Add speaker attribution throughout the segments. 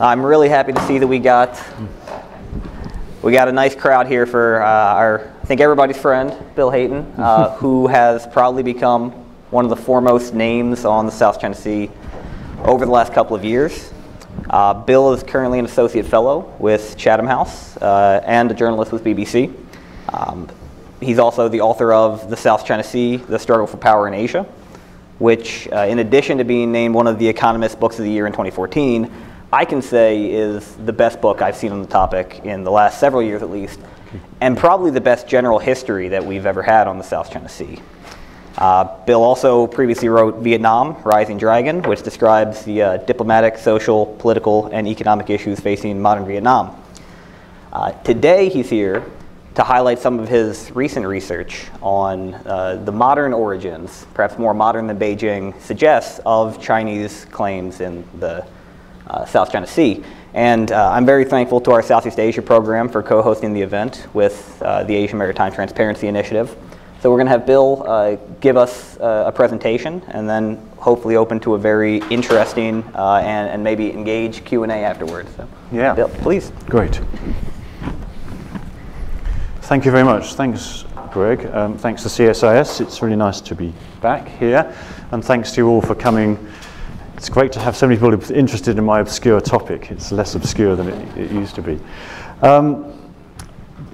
Speaker 1: I'm really happy to see that we got we got a nice crowd here for uh, our I think everybody's friend Bill Hayton, uh, who has probably become one of the foremost names on the South China Sea over the last couple of years. Uh, Bill is currently an associate fellow with Chatham House uh, and a journalist with BBC. Um, he's also the author of The South China Sea: The Struggle for Power in Asia, which, uh, in addition to being named one of the Economist Books of the Year in 2014 I can say is the best book I've seen on the topic in the last several years at least, and probably the best general history that we've ever had on the South China Sea. Uh, Bill also previously wrote Vietnam, Rising Dragon, which describes the uh, diplomatic, social, political, and economic issues facing modern Vietnam. Uh, today, he's here to highlight some of his recent research on uh, the modern origins, perhaps more modern than Beijing suggests, of Chinese claims in the South China Sea. And uh, I'm very thankful to our Southeast Asia program for co-hosting the event with uh, the Asian Maritime Transparency Initiative. So we're going to have Bill uh, give us uh, a presentation and then hopefully open to a very interesting uh, and, and, maybe engage Q&A afterwards. So,
Speaker 2: yeah.
Speaker 1: Bill, please.
Speaker 2: Great. Thank you very much. Thanks, Greg. Um, thanks to CSIS. It's really nice to be back here. And thanks to you all for coming it's great to have so many people interested in my obscure topic. It's less obscure than it, it used to be. Um,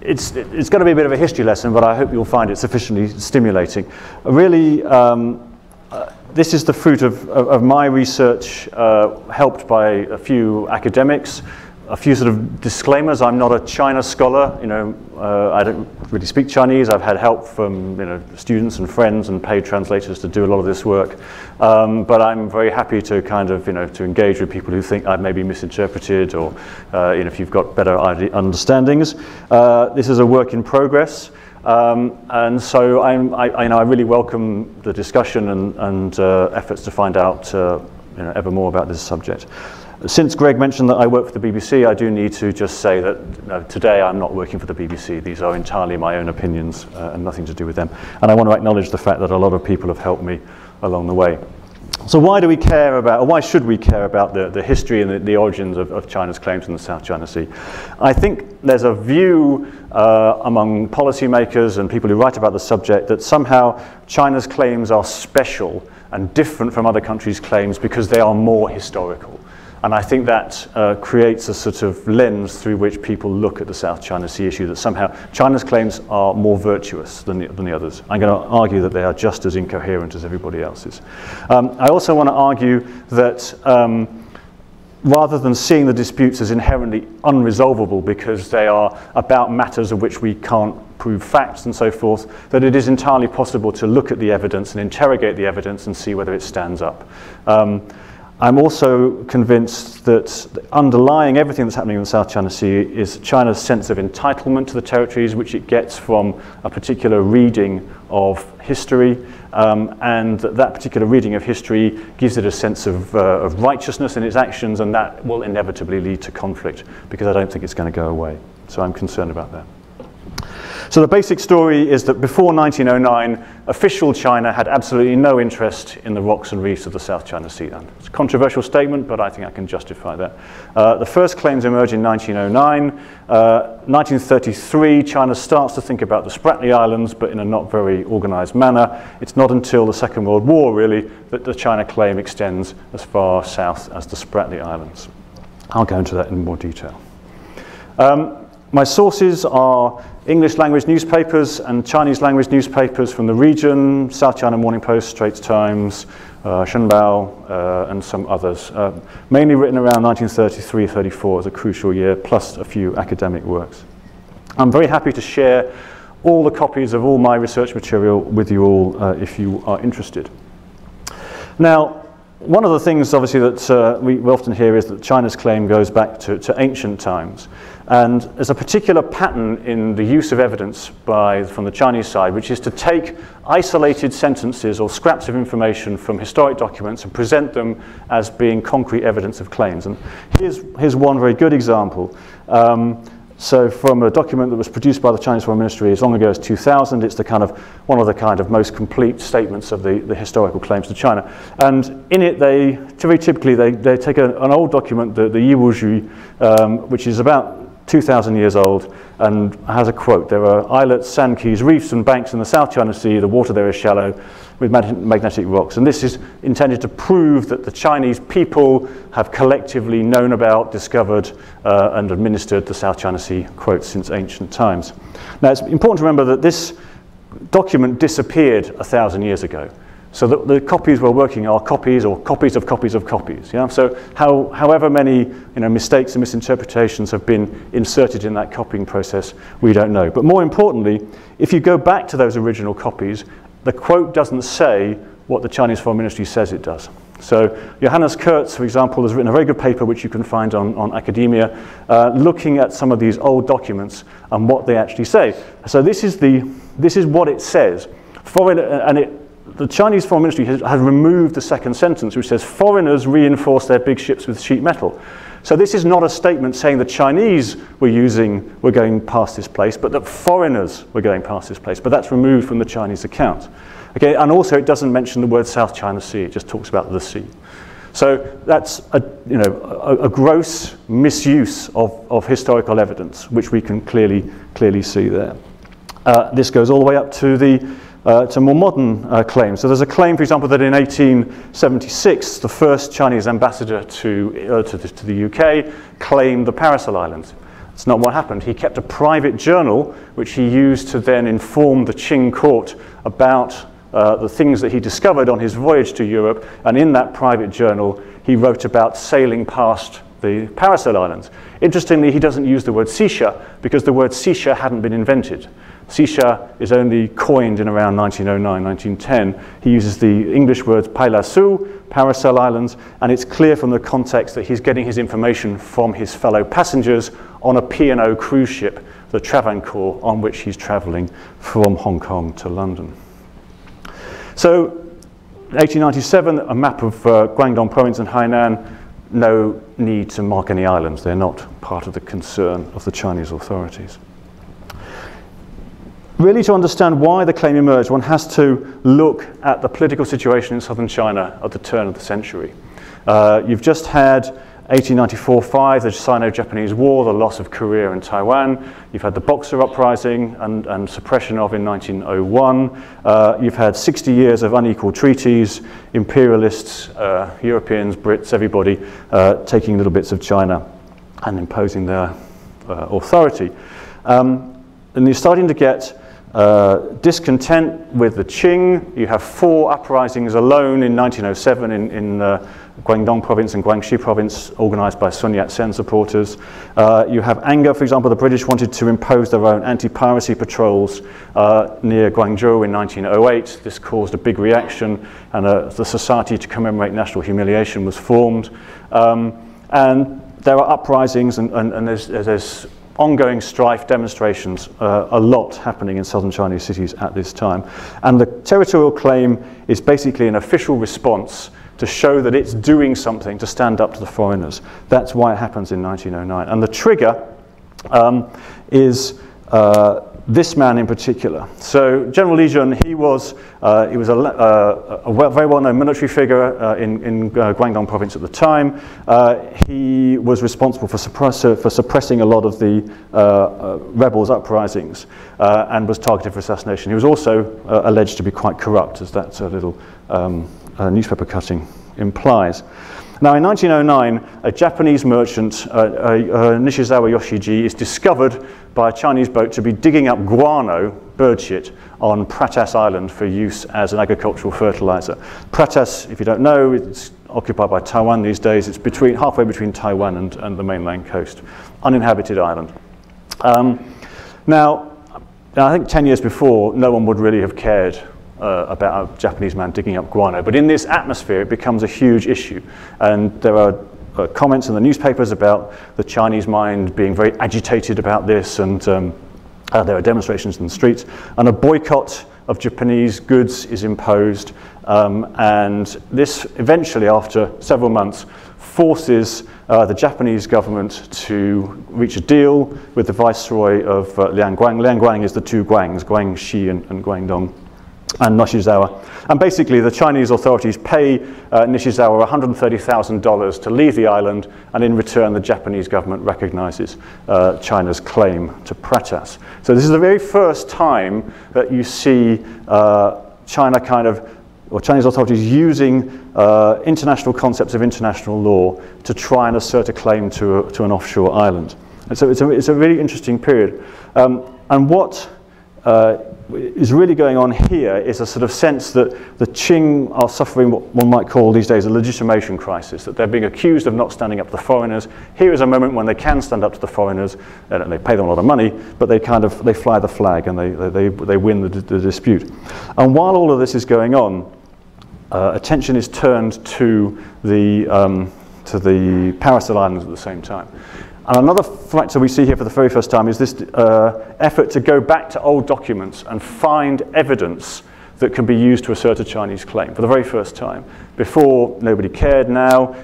Speaker 2: it's, it's going to be a bit of a history lesson, but I hope you'll find it sufficiently stimulating. Really, um, uh, this is the fruit of, of, of my research, uh, helped by a few academics, a few sort of disclaimers. I'm not a China scholar. You know, uh, I don't really speak Chinese. I've had help from you know students and friends and paid translators to do a lot of this work. Um, but I'm very happy to kind of you know to engage with people who think I've maybe misinterpreted or uh, you know if you've got better understandings. Uh, this is a work in progress. Um, and so I'm, I, I, know I really welcome the discussion and, and uh, efforts to find out uh, you know, ever more about this subject. Since Greg mentioned that I work for the BBC, I do need to just say that you know, today I'm not working for the BBC. These are entirely my own opinions uh, and nothing to do with them. And I want to acknowledge the fact that a lot of people have helped me along the way. So why do we care about, or why should we care about the, the history and the, the origins of, of, China's claims in the South China Sea? I think there's a view uh, among policymakers and people who write about the subject that somehow China's claims are special and different from other countries' claims because they are more historical. And I think that uh, creates a sort of lens through which people look at the South China Sea issue, that somehow China's claims are more virtuous than the, than the others. I'm going to argue that they are just as incoherent as everybody else's. Um, I also want to argue that um, rather than seeing the disputes as inherently unresolvable because they are about matters of which we can't prove facts and so forth, that it is entirely possible to look at the evidence and interrogate the evidence and see whether it stands up. Um, I'm also convinced that underlying everything that's happening in the South China Sea is China's sense of entitlement to the territories, which it gets from a particular reading of history. Um, and that particular reading of history gives it a sense of, uh, of righteousness in its actions, and that will inevitably lead to conflict because I don't think it's going to go away. So I'm concerned about that. So the basic story is that before 1909, official China had absolutely no interest in the rocks and reefs of the South China Sea. It's a controversial statement, but I think I can justify that. Uh, the first claims emerge in 1909. Uh, 1933, China starts to think about the Spratly Islands, but in a not very organized manner. It's not until the Second World War, really, that the China claim extends as far south as the Spratly Islands. I'll go into that in more detail. Um, my sources are English language newspapers and Chinese language newspapers from the region, South China Morning Post, Straits Times, uh, Shenbao, uh, and some others. Uh, mainly written around 1933-34 as a crucial year, plus a few academic works. I'm very happy to share all the copies of all my research material with you all uh, if you are interested. Now, one of the things, obviously, that uh, we often hear is that China's claim goes back to, to ancient times. And there's a particular pattern in the use of evidence by, from the Chinese side, which is to take isolated sentences or scraps of information from historic documents and present them as being concrete evidence of claims. And here's, here's one very good example. Um, so from a document that was produced by the Chinese Foreign Ministry as long ago as 2000, it's the kind of one of the kind of most complete statements of the, the historical claims to China. And in it, they very typically they, they take a, an old document, the, the Yiwu um, which is about 2,000 years old, and has a quote. There are islets, sand keys, reefs, and banks in the South China Sea. The water there is shallow with magnetic rocks. And this is intended to prove that the Chinese people have collectively known about, discovered, uh, and administered the South China Sea, quote, since ancient times. Now, it's important to remember that this document disappeared a thousand years ago. So the, the, copies we're working are copies or copies of copies of copies. Yeah? So how, however many you know, mistakes and misinterpretations have been inserted in that copying process, we don't know. But more importantly, if you go back to those original copies, the quote doesn't say what the Chinese Foreign Ministry says it does. So Johannes Kurz, for example, has written a very good paper which you can find on, on academia, uh, looking at some of these old documents and what they actually say. So this is, the, this is what it says. Foreign, and it, the Chinese Foreign Ministry has, has, removed the second sentence, which says foreigners reinforce their big ships with sheet metal. So this is not a statement saying the Chinese were using, were going past this place, but that foreigners were going past this place. But that's removed from the Chinese account. Okay, and also it doesn't mention the word South China Sea, it just talks about the sea. So that's a, you know, a, a gross misuse of, of historical evidence, which we can clearly, clearly see there. Uh, this goes all the way up to the uh, to more modern uh, claims. So there's a claim, for example, that in 1876, the first Chinese ambassador to, uh, to, the, to the UK claimed the Paracel Islands. It's not what happened. He kept a private journal, which he used to then inform the Qing court about uh, the things that he discovered on his voyage to Europe. And in that private journal, he wrote about sailing past the Paracel Islands. Interestingly, he doesn't use the word Xisha because the word Xisha hadn't been invented. Xisha is only coined in around 1909, 1910. He uses the English words Pailasu, Paracel Islands, and it's clear from the context that he's getting his information from his fellow passengers on a P&O cruise ship, the Travancore, on which he's traveling from Hong Kong to London. So, 1897, a map of uh, Guangdong province and Hainan, no need to mark any islands. They're not part of the concern of the Chinese authorities. Really, to understand why the claim emerged, one has to look at the political situation in southern China at the turn of the century. Uh, you've just had 1894-5, the Sino-Japanese War, the loss of Korea and Taiwan. You've had the Boxer Uprising and, and suppression of in 1901. Uh, you've had 60 years of unequal treaties, imperialists, uh, Europeans, Brits, everybody uh, taking little bits of China and imposing their uh, authority. Um, and you're starting to get uh, discontent with the Qing. You have four uprisings alone in 1907 in, in uh, Guangdong province and Guangxi province, organized by Sun Yat-sen supporters. Uh, you have anger, for example, the British wanted to impose their own anti-piracy patrols uh, near Guangzhou in 1908. This caused a big reaction, and uh, the Society to Commemorate National Humiliation was formed. Um, and there are uprisings, and, and, and there's, there's ongoing strife, demonstrations, uh, a lot happening in southern Chinese cities at this time. And the territorial claim is basically an official response to show that it's doing something to stand up to the foreigners. That's why it happens in 1909. And the trigger um, is uh, this man in particular. So General Li Zhun, he was, uh, he was a, uh, a very well-known military figure uh, in, in uh, Guangdong province at the time. Uh, he was responsible for, suppress, for, suppressing a lot of the uh, rebels' uprisings and was targeted for assassination. He was also alleged to be quite corrupt, as that little um, newspaper cutting implies. Now, in 1909, a Japanese merchant, uh, uh, uh, Nishizawa Yoshiji, is discovered by a Chinese boat to be digging up guano, bird shit, on Pratas Island for use as an agricultural fertilizer. Pratas, if you don't know, it's occupied by Taiwan these days. It's between, halfway between Taiwan and, and the mainland coast, uninhabited island. Um, now, I think 10 years before, no one would really have cared uh, about a Japanese man digging up guano. But in this atmosphere, it becomes a huge issue. And there are uh, comments in the newspapers about the Chinese mind being very agitated about this, and um, uh, there are demonstrations in the streets. And a boycott of Japanese goods is imposed, um, and this eventually, after several months, forces uh, the Japanese government to reach a deal with the viceroy of uh, Liangguang. Liangguang is the two Guangs, Guangxi and, and Guangdong and Nishizawa. And basically, the Chinese authorities pay uh, Nishizawa $130,000 to leave the island, and in return, the Japanese government recognizes uh, China's claim to Pratas. So, this is the very first time that you see uh, China kind of, or Chinese authorities using uh, international concepts of international law to try and assert a claim to, a, to an offshore island. And so, it's a, it's a really interesting period. Um, and what uh, is really going on here is a sort of sense that the Qing are suffering what one might call these days a legitimation crisis, that they're being accused of not standing up to the foreigners. Here is a moment when they can stand up to the foreigners, and they pay them a lot of money, but they kind of they fly the flag and they, they, they win the, the dispute. And while all of this is going on, uh, attention is turned to the, um, to the Paracel Islands at the same time. And another factor we see here for the very first time is this uh, effort to go back to old documents and find evidence that can be used to assert a Chinese claim for the very first time. Before, nobody cared. Now,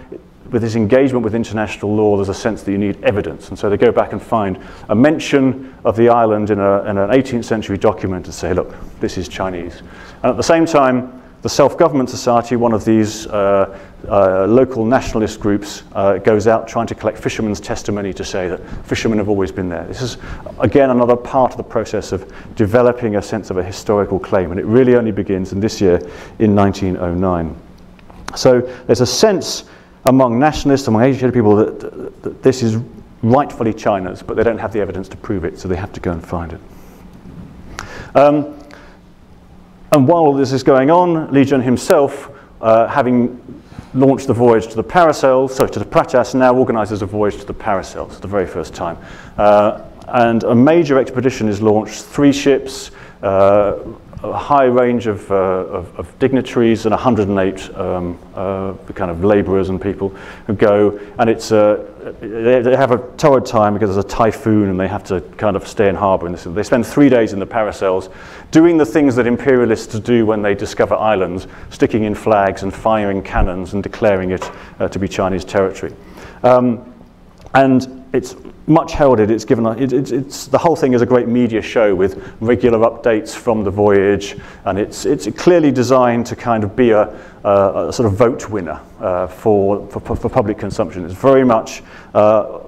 Speaker 2: with this engagement with international law, there's a sense that you need evidence. And so they go back and find a mention of the island in, a, in an 18th century document and say, look, this is Chinese. And at the same time, the Self-Government Society, one of these uh, uh, local nationalist groups, uh, goes out trying to collect fishermen's testimony to say that fishermen have always been there. This is, again, another part of the process of developing a sense of a historical claim, and it really only begins in this year in 1909. So there's a sense among nationalists, among educated people, that, that this is rightfully China's, but they don't have the evidence to prove it, so they have to go and find it. Um, and while all this is going on, Zhun himself, uh, having launched the voyage to the Paracels, so to the Pratas, now organizes a voyage to the Paracels, the very first time. Uh, and a major expedition is launched, three ships, uh, a high range of, uh, of, of, dignitaries and 108 um, uh, kind of laborers and people who go, and it's uh, they, they, have a torrid time because there's a typhoon and they have to kind of stay in harbour. And they spend three days in the Paracels doing the things that imperialists do when they discover islands, sticking in flags and firing cannons and declaring it uh, to be Chinese territory. Um, and it's much heralded. It's given. It, it, it's the whole thing is a great media show with regular updates from the voyage, and it's it's clearly designed to kind of be a, a, sort of vote winner uh, for, for, for public consumption. It's very much. Uh,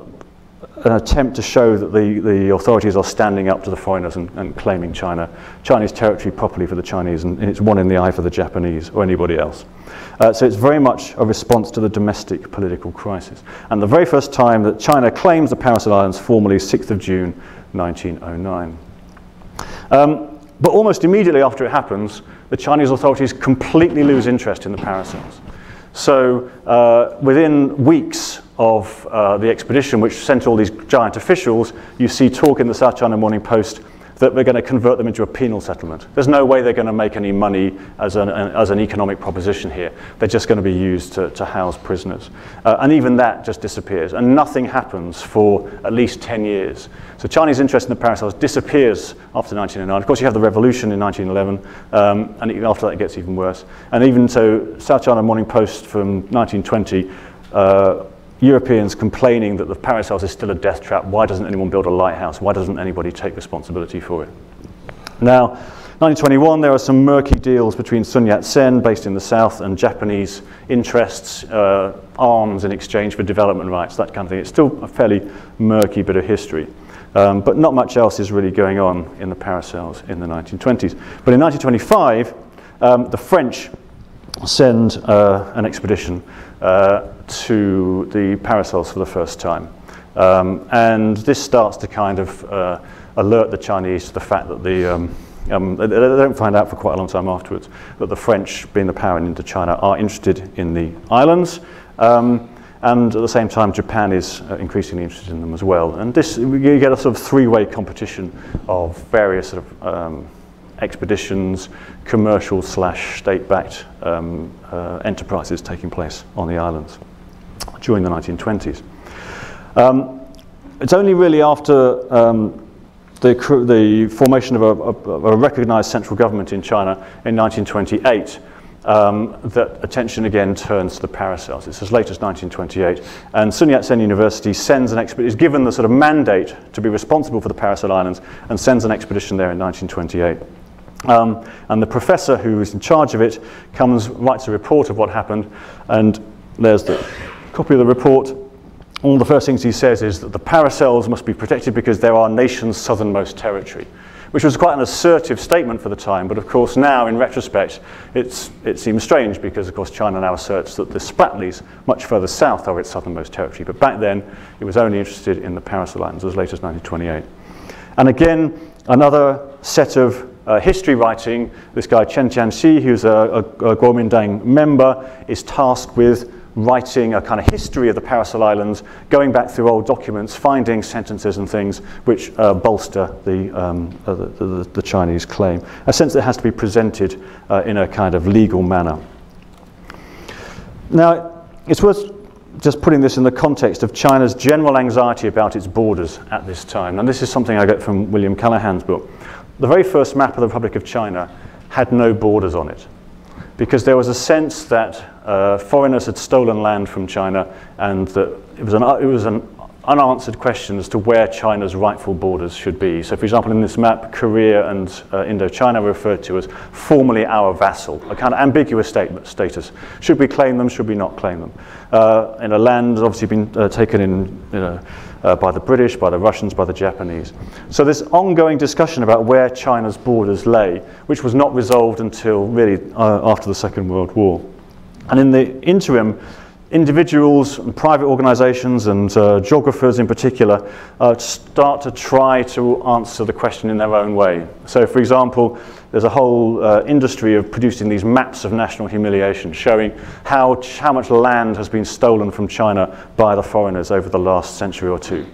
Speaker 2: an attempt to show that the, the authorities are standing up to the foreigners and, and claiming China, Chinese territory properly for the Chinese, and, and it's one in the eye for the Japanese or anybody else. Uh, so it's very much a response to the domestic political crisis. And the very first time that China claims the Paracel Islands formally, 6th of June 1909. Um, but almost immediately after it happens, the Chinese authorities completely lose interest in the Paracels. So uh, within weeks of uh, the expedition, which sent all these giant officials, you see talk in the South China Morning Post that we're going to convert them into a penal settlement. There's no way they're going to make any money as an, as an economic proposition here. They're just going to be used to, to house prisoners. Uh, and even that just disappears. And nothing happens for at least 10 years. So Chinese interest in the Paracels disappears after 1909. Of course, you have the revolution in 1911, um, and after that it gets even worse. And even so, South China Morning Post from 1920 uh, Europeans complaining that the Paracels is still a death trap. Why doesn't anyone build a lighthouse? Why doesn't anybody take responsibility for it? Now, 1921, there are some murky deals between Sun Yat-sen, based in the south, and Japanese interests, uh, arms in exchange for development rights, that kind of thing. It's still a fairly murky bit of history. Um, but not much else is really going on in the Paracels in the 1920s. But in 1925, um, the French send uh, an expedition uh, to the Paracels for the first time. Um, and this starts to kind of uh, alert the Chinese to the fact that the, um, um, they, they, don't find out for quite a long time afterwards, that the French, being the power in Indochina, are interested in the islands. Um, and at the same time, Japan is uh, increasingly interested in them as well. And this, you get a sort of three-way competition of various sort of um, expeditions, commercial slash state-backed um, uh, enterprises taking place on the islands during the 1920s. Um, it's only really after um, the, the formation of a, a, recognized central government in China in 1928 um, that attention again turns to the paracels. It's as late as 1928. And Sun Yat-sen University sends an expedition, is given the sort of mandate to be responsible for the Paracel Islands and sends an expedition there in 1928. Um, and the professor who is in charge of it comes, writes a report of what happened, and there's the copy of the report. One of the first things he says is that the paracels must be protected because they're our nation's southernmost territory which was quite an assertive statement for the time. But of course, now in retrospect, it seems strange because, of course, China now asserts that the Spratlys, much further south, are its southernmost territory. But back then, it was only interested in the Paracel Islands as late as 1928. And again, another set of uh, history writing, this guy Chen Tianxi, who's a, a, a Kuomintang member, is tasked with writing a kind of history of the Paracel Islands, going back through old documents, finding sentences and things which uh, bolster the, um, uh, the, the, the, Chinese claim. A sense that has to be presented uh, in a kind of legal manner. Now, it's worth just putting this in the context of China's general anxiety about its borders at this time. And this is something I get from William Callahan's book. The very first map of the Republic of China had no borders on it because there was a sense that uh, foreigners had stolen land from China and that it was, an, it was an unanswered question as to where China's rightful borders should be. So, for example, in this map, Korea and uh, Indochina are referred to as formerly our vassal, a kind of ambiguous status. Should we claim them? Should we not claim them? Uh, in a land obviously been uh, taken in, you know, uh, by the British, by the Russians, by the Japanese. So this ongoing discussion about where China's borders lay, which was not resolved until really uh, after the Second World War. And in the interim, individuals and private organizations and uh, geographers in particular uh, start to try to answer the question in their own way. So, for example, there's a whole uh, industry of producing these maps of national humiliation showing how, how much land has been stolen from China by the foreigners over the last century or two.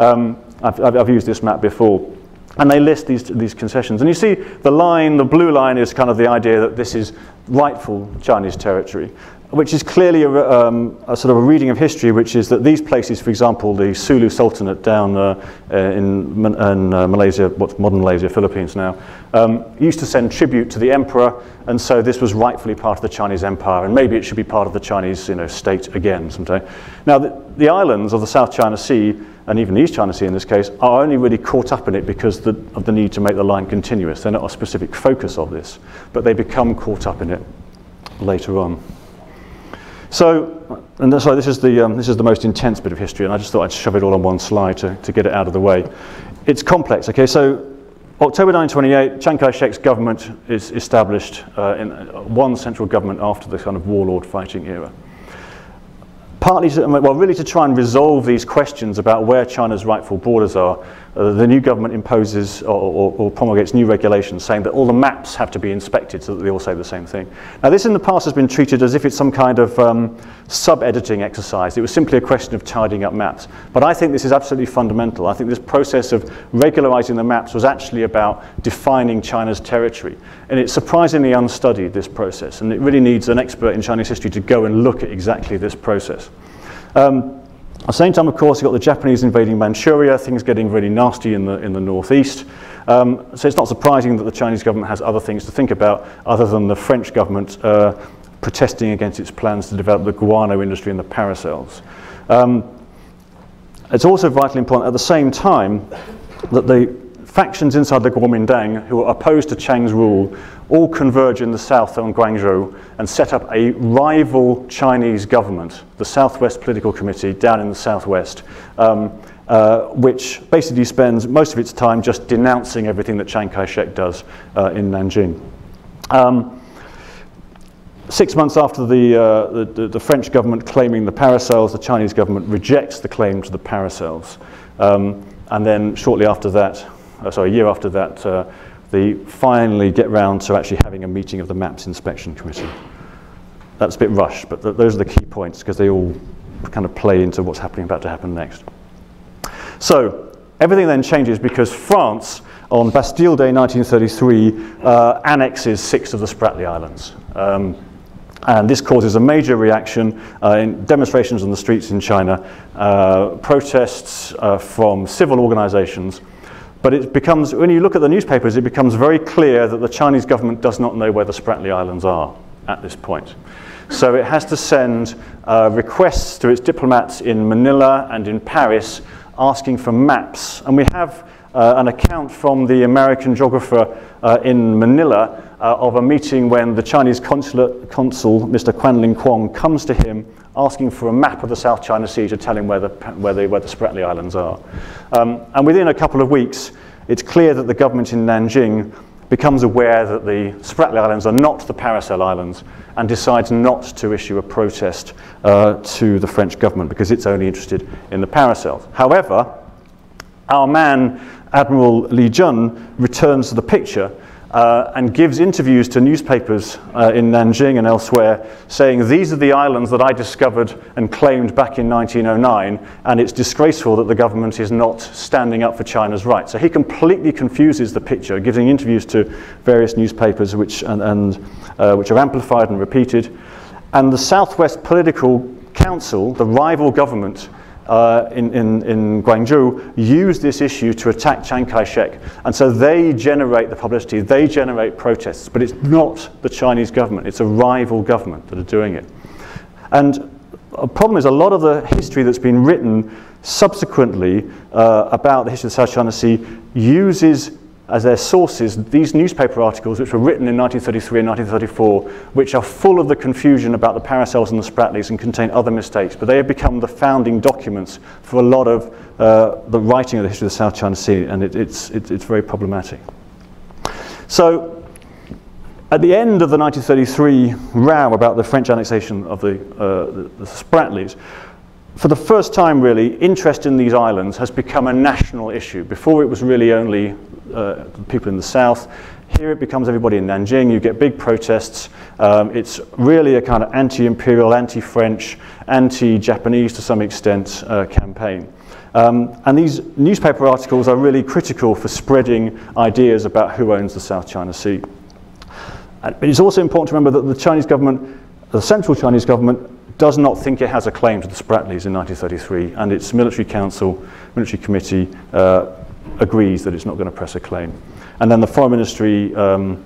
Speaker 2: Um, I've, I've used this map before. And they list these, these concessions. And you see the line, the blue line is kind of the idea that this is rightful Chinese territory which is clearly a, um, a, sort of a reading of history, which is that these places, for example, the Sulu Sultanate down uh, uh, in, in uh, Malaysia, what's modern Malaysia, Philippines now, um, used to send tribute to the emperor, and so this was rightfully part of the Chinese empire, and maybe it should be part of the Chinese you know, state again someday. Now, the, the islands of the South China Sea, and even the East China Sea in this case, are only really caught up in it because the, of the need to make the line continuous. They're not a specific focus of this, but they become caught up in it later on. So, and sorry, this is, the, um, this is the most intense bit of history, and I just thought I'd shove it all on one slide to, to get it out of the way. It's complex, okay? So, October 1928, Chiang Kai shek's government is established uh, in uh, one central government after the kind of warlord fighting era partly to, well, really to try and resolve these questions about where China's rightful borders are, uh, the new government imposes or, or, or, promulgates new regulations saying that all the maps have to be inspected so that they all say the same thing. Now, this in the past has been treated as if it's some kind of um, sub-editing exercise. It was simply a question of tidying up maps. But I think this is absolutely fundamental. I think this process of regularizing the maps was actually about defining China's territory. And it's surprisingly unstudied, this process. And it really needs an expert in Chinese history to go and look at exactly this process. Um, at the same time, of course, you've got the Japanese invading Manchuria, things getting really nasty in the, in the northeast. Um, so it's not surprising that the Chinese government has other things to think about other than the French government uh, protesting against its plans to develop the guano industry and the paracels. Um, it's also vitally important at the same time that the factions inside the Kuomintang who are opposed to Chiang's rule all converge in the south on Guangzhou and set up a rival Chinese government, the Southwest Political Committee down in the southwest, um, uh, which basically spends most of its time just denouncing everything that Chiang Kai-shek does uh, in Nanjing. Um, six months after the, uh, the, the, French government claiming the paracels, the Chinese government rejects the claim to the paracels. Um, and then shortly after that, uh, sorry, a year after that, uh, they finally get round to actually having a meeting of the MAPS inspection committee. That's a bit rushed, but th those are the key points because they all kind of play into what's happening about to happen next. So everything then changes because France, on Bastille Day 1933, uh, annexes six of the Spratly Islands. Um, and this causes a major reaction uh, in demonstrations on the streets in China, uh, protests uh, from civil organizations, But it becomes, when you look at the newspapers, it becomes very clear that the Chinese government does not know where the Spratly Islands are at this point. So it has to send uh, requests to its diplomats in Manila and in Paris asking for maps. And we have uh, an account from the American geographer uh, in Manila uh, of a meeting when the Chinese consulate, consul, Mr. Quanling Kwong, comes to him asking for a map of the South China Sea to tell him where the, where the, where the Spratly Islands are. Um, and within a couple of weeks, it's clear that the government in Nanjing becomes aware that the Spratly Islands are not the Paracel Islands and decides not to issue a protest uh, to the French government because it's only interested in the Paracels. However, our man, Admiral Li Zhun, returns to the picture uh, and gives interviews to newspapers uh, in Nanjing and elsewhere saying, These are the islands that I discovered and claimed back in 1909, and it's disgraceful that the government is not standing up for China's rights. So he completely confuses the picture, giving interviews to various newspapers which, and, and uh, which are amplified and repeated. And the Southwest Political Council, the rival government, uh, in, in, in Guangzhou use this issue to attack Chiang Kai-shek. And so they generate the publicity, they generate protests, but it's not the Chinese government, it's a rival government that are doing it. And a problem is a lot of the history that's been written subsequently uh, about the history of the South China Sea uses as their sources these newspaper articles which were written in 1933 and 1934, which are full of the confusion about the Paracels and the Spratlys and contain other mistakes. But they have become the founding documents for a lot of uh, the writing of the history of the South China Sea, and it, it's, it, it's very problematic. So, at the end of the 1933 row about the French annexation of the, uh, the, the Spratlys, for the first time, really, interest in these islands has become a national issue. Before, it was really only uh, people in the south. Here it becomes everybody in Nanjing. You get big protests. Um, it's really a kind of anti-imperial, anti-French, anti-Japanese to some extent uh, campaign. Um, and these newspaper articles are really critical for spreading ideas about who owns the South China Sea. And it's also important to remember that the Chinese government, the central Chinese government, does not think it has a claim to the Spratlys in 1933, and its military council, military committee, uh, agrees that it's not going to press a claim. And then the Foreign Ministry um,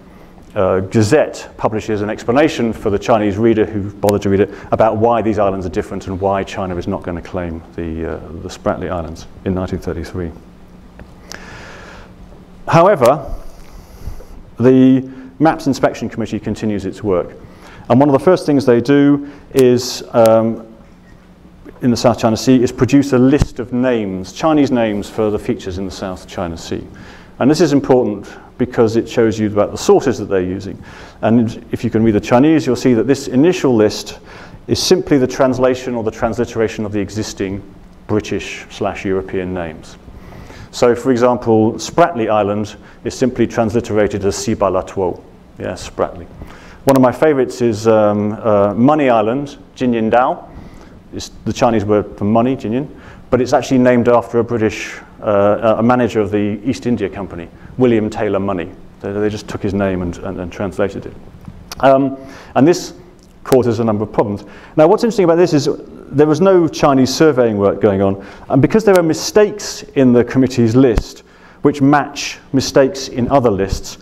Speaker 2: uh, Gazette publishes an explanation for the Chinese reader who bothered to read it about why these islands are different and why China is not going to claim the, uh, the Spratly Islands in 1933. However, the Maps Inspection Committee continues its work. And one of the first things they do is um, in the South China Sea is produce a list of names, Chinese names for the features in the South China Sea. And this is important because it shows you about the sources that they're using. And if you can read the Chinese, you'll see that this initial list is simply the translation or the transliteration of the existing British slash European names. So, for example, Spratly Island is simply transliterated as Sibalatuo. Yeah, Spratly. One of my favorites is um, uh, Money Island, Jinyindao. It's the Chinese word for money, Jinyin, but it's actually named after a British, uh, a manager of the East India Company, William Taylor Money. They, they just took his name and, and, and translated it. Um, and this causes a number of problems. Now, what's interesting about this is there was no Chinese surveying work going on, and because there are mistakes in the committee's list which match mistakes in other lists,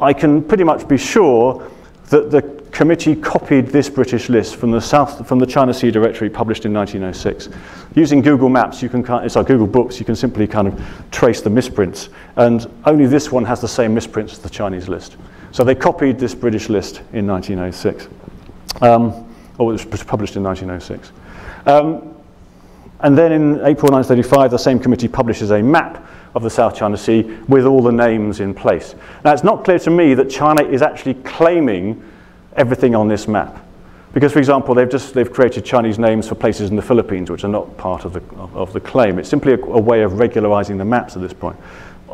Speaker 2: I can pretty much be sure that the committee copied this British list from the, South, from the China Sea Directory published in 1906. Using Google Maps, you can, it's our Google Books, you can simply kind of trace the misprints. And only this one has the same misprints as the Chinese list. So they copied this British list in 1906. Um, or it was published in 1906. Um, and then in April 1935, the same committee publishes a map of the South China Sea with all the names in place. Now, it's not clear to me that China is actually claiming everything on this map. Because, for example, they've just they've created Chinese names for places in the Philippines which are not part of the, of, the claim. It's simply a, a, way of regularizing the maps at this point.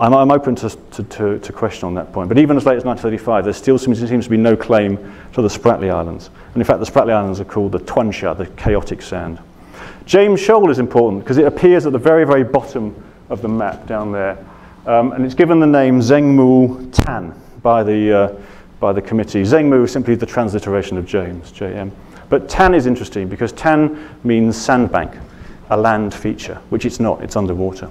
Speaker 2: I'm, I'm open to, to, to, to, question on that point. But even as late as 1935, there still seems, seems to be no claim to the Spratly Islands. And in fact, the Spratly Islands are called the Tuansha, the chaotic sand. James Shoal is important because it appears at the very, very bottom of the map down there. Um, and it's given the name Zengmu Tan by the, uh, by the committee. Zengmu is simply the transliteration of James, JM. But tan is interesting because tan means sandbank, a land feature, which it's not, it's underwater.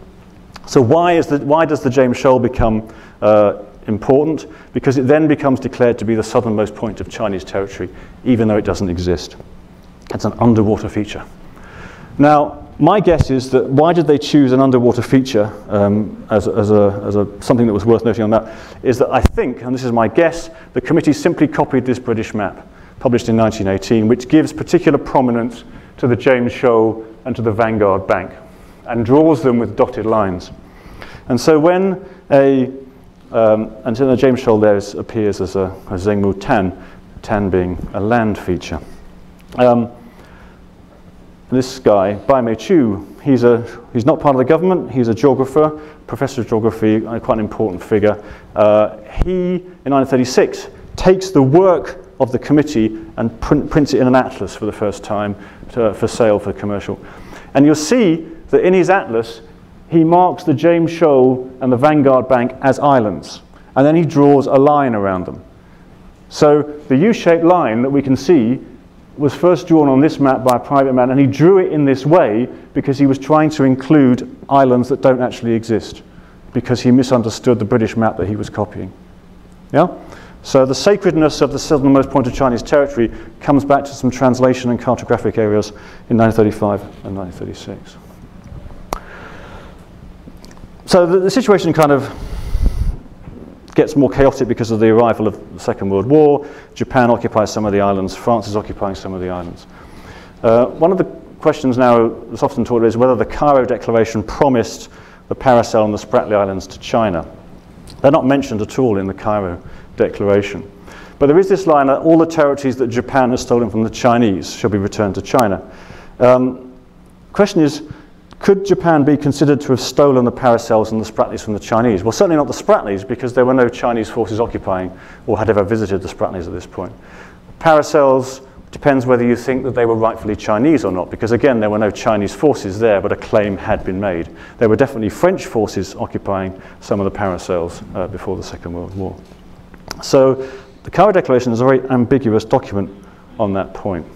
Speaker 2: So why, is the, why does the James Shoal become uh, important? Because it then becomes declared to be the southernmost point of Chinese territory, even though it doesn't exist. It's an underwater feature. Now, my guess is that why did they choose an underwater feature um, as, as, a, as a, something that was worth noting on that, is that I think, and this is my guess, the committee simply copied this British map, published in 1918, which gives particular prominence to the James Shoal and to the Vanguard Bank, and draws them with dotted lines. And so when a, um, and so the James Shoal there is, appears as a, a Zengmu Tan, Tan being a land feature. Um, this guy, Bai Mei Chu, he's, a, he's not part of the government, he's a geographer, professor of geography, quite an important figure. Uh, he, in 1936, takes the work of the committee and print, prints it in an atlas for the first time to, for sale for commercial. And you'll see that in his atlas, he marks the James Shoal and the Vanguard Bank as islands. And then he draws a line around them. So the U-shaped line that we can see was first drawn on this map by a private man, and he drew it in this way because he was trying to include islands that don't actually exist, because he misunderstood the British map that he was copying. Yeah? So the sacredness of the southernmost point of Chinese territory comes back to some translation and cartographic areas in 1935 and 1936. So the, the situation kind of gets more chaotic because of the arrival of the Second World War. Japan occupies some of the islands. France is occupying some of the islands. Uh, one of the questions now that's often talked about is whether the Cairo Declaration promised the Paracel and the Spratly Islands to China. They're not mentioned at all in the Cairo Declaration. But there is this line that all the territories that Japan has stolen from the Chinese shall be returned to China. Um, question is, could Japan be considered to have stolen the Paracels and the Spratlys from the Chinese? Well, certainly not the Spratlys, because there were no Chinese forces occupying or had ever visited the Spratlys at this point. Paracels depends whether you think that they were rightfully Chinese or not, because again, there were no Chinese forces there, but a claim had been made. There were definitely French forces occupying some of the Paracels uh, before the Second World War. So the Cairo Declaration is a very ambiguous document on that point.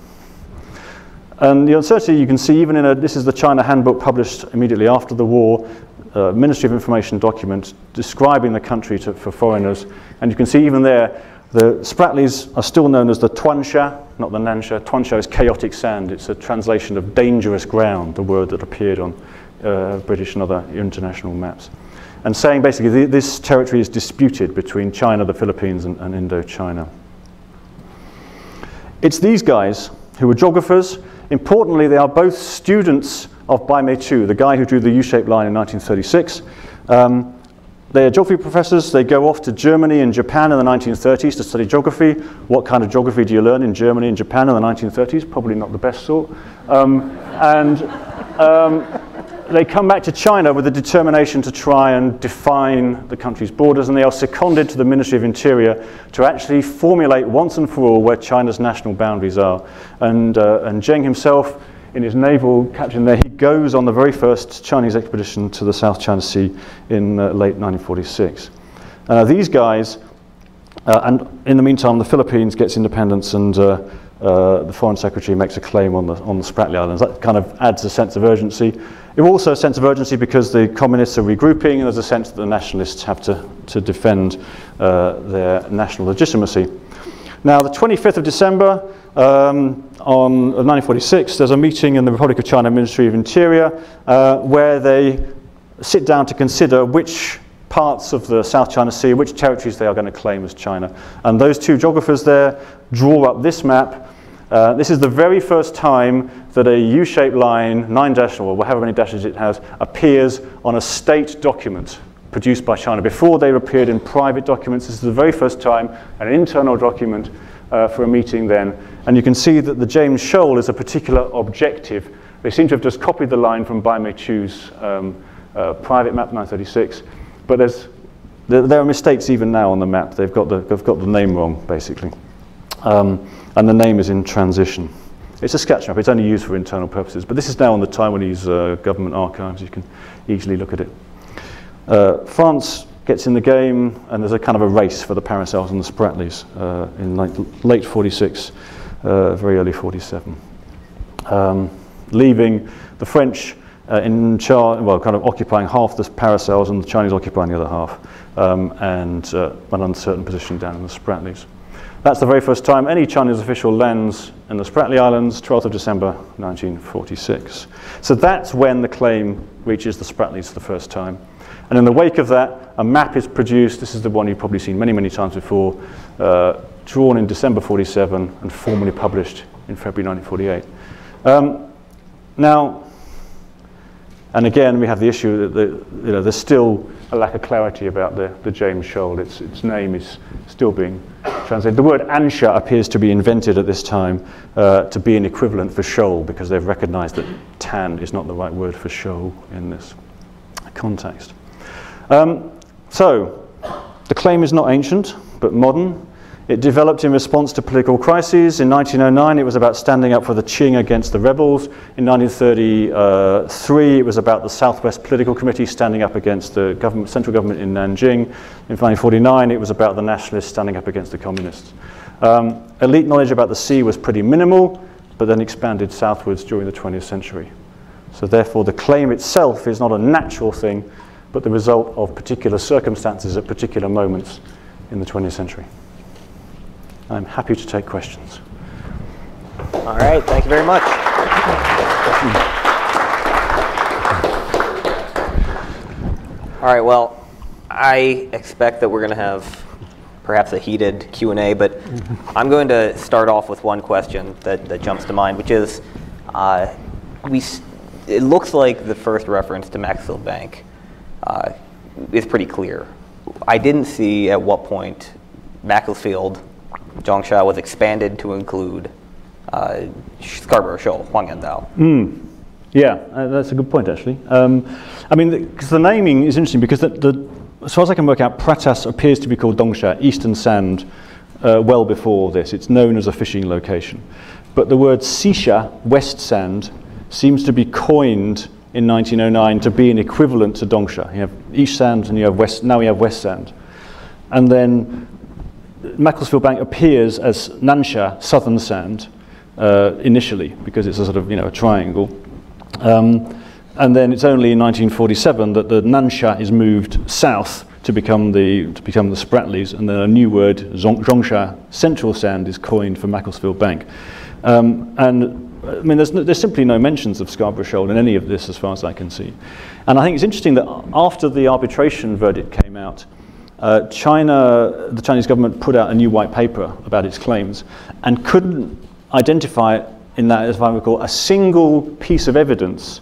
Speaker 2: And the uncertainty you can see even in a, this is the China Handbook published immediately after the war, uh, Ministry of Information document describing the country to, for foreigners. And you can see even there, the Spratlys are still known as the Tuansha, not the Nansha. Tuansha is chaotic sand. It's a translation of dangerous ground, the word that appeared on uh, British and other international maps. And saying basically th this territory is disputed between China, the Philippines, and, and Indochina. It's these guys who were geographers Importantly, they are both students of Bai Mei Chu, the guy who drew the U-shaped line in 1936. Um, they are geography professors. They go off to Germany and Japan in the 1930s to study geography. What kind of geography do you learn in Germany and Japan in the 1930s? Probably not the best sort. Um, and um, they come back to China with a determination to try and define the country's borders, and they are seconded to the Ministry of Interior to actually formulate once and for all where China's national boundaries are. And, uh, and Zheng himself, in his naval captain there, he goes on the very first Chinese expedition to the South China Sea in uh, late 1946. Uh, these guys, uh, and in the meantime, the Philippines gets independence and uh, the Foreign Secretary makes a claim on the, on the Spratly Islands. That kind of adds a sense of urgency. It also a sense of urgency because the communists are regrouping and there's a sense that the nationalists have to, to defend uh, their national legitimacy. Now, the 25th of December um, on 1946, there's a meeting in the Republic of China Ministry of Interior uh, where they sit down to consider which parts of the South China Sea, which territories they are going to claim as China. And those two geographers there draw up this map. Uh, this is the very first time that a U-shaped line, nine dashes, or however many dashes it has, appears on a state document produced by China. Before they appeared in private documents, this is the very first time an internal document uh, for a meeting then. And you can see that the James Shoal is a particular objective. They seem to have just copied the line from Bai Mei Chu's um, uh, private map 936 but there's, there, are mistakes even now on the map. They've got the, they've got the name wrong, basically. Um, and the name is in transition. It's a sketch map. It's only used for internal purposes. But this is now on the Taiwanese uh, government archives. You can easily look at it. Uh, France gets in the game, and there's a kind of a race for the Paracels and the Spratlys uh, in late, late 46, uh, very early 47. Um, leaving the French uh, in charge, well, kind of occupying half the paracels and the Chinese occupying the other half, um, and uh, an uncertain position down in the Spratlys. That's the very first time any Chinese official lands in the Spratly Islands, 12th of December 1946. So that's when the claim reaches the Spratlys for the first time. And in the wake of that, a map is produced. This is the one you've probably seen many, many times before, uh, drawn in December 47 and formally published in February 1948. Um, now, and again, we have the issue that the, you know, there's still a lack of clarity about the, the James Shoal. Its, its name is still being translated. The word ansha appears to be invented at this time uh, to be an equivalent for shoal because they've recognized that tan is not the right word for shoal in this context. Um, so, the claim is not ancient, but modern. It developed in response to political crises. In 1909, it was about standing up for the Qing against the rebels. In 1933, it was about the Southwest Political Committee standing up against the government, central government in Nanjing. In 1949, it was about the nationalists standing up against the communists. Um, elite knowledge about the sea was pretty minimal, but then expanded southwards during the 20th century. So therefore, the claim itself is not a natural thing, but the result of particular circumstances at particular moments in the 20th century. I'm happy to take questions.
Speaker 1: All right, thank you very much. All right, well, I expect that we're going to have perhaps a heated Q&A, but I'm going to start off with one question that, that jumps to mind, which is, uh, we, it looks like the first reference to Macclesfield Bank uh, is pretty clear. I didn't see at what point Macclesfield Zhongsha was expanded to include uh, Scarborough Shoal, Huangyandao.
Speaker 2: Mm. Yeah, uh, that's a good point, actually. Um, I mean, because the, the, naming is interesting because the, the, as far as I can work out, Pratas appears to be called Dongsha, Eastern Sand, uh, well before this. It's known as a fishing location. But the word Xisha, West Sand, seems to be coined in 1909 to be an equivalent to Dongsha. You have East Sand and you have West, now we have West Sand. And then Macclesfield Bank appears as Nansha, southern sand, uh, initially, because it's a sort of, you know, a triangle. Um, and then it's only in 1947 that the Nansha is moved south to become the, to become the Spratlys, and then a new word, Zhongsha, central sand, is coined for Macclesfield Bank. Um, and I mean, there's, no, there's simply no mentions of Scarborough Shoal in any of this as far as I can see. And I think it's interesting that after the arbitration verdict came out, uh, China, the Chinese government put out a new white paper about its claims and couldn't identify in that, as I recall, a single piece of evidence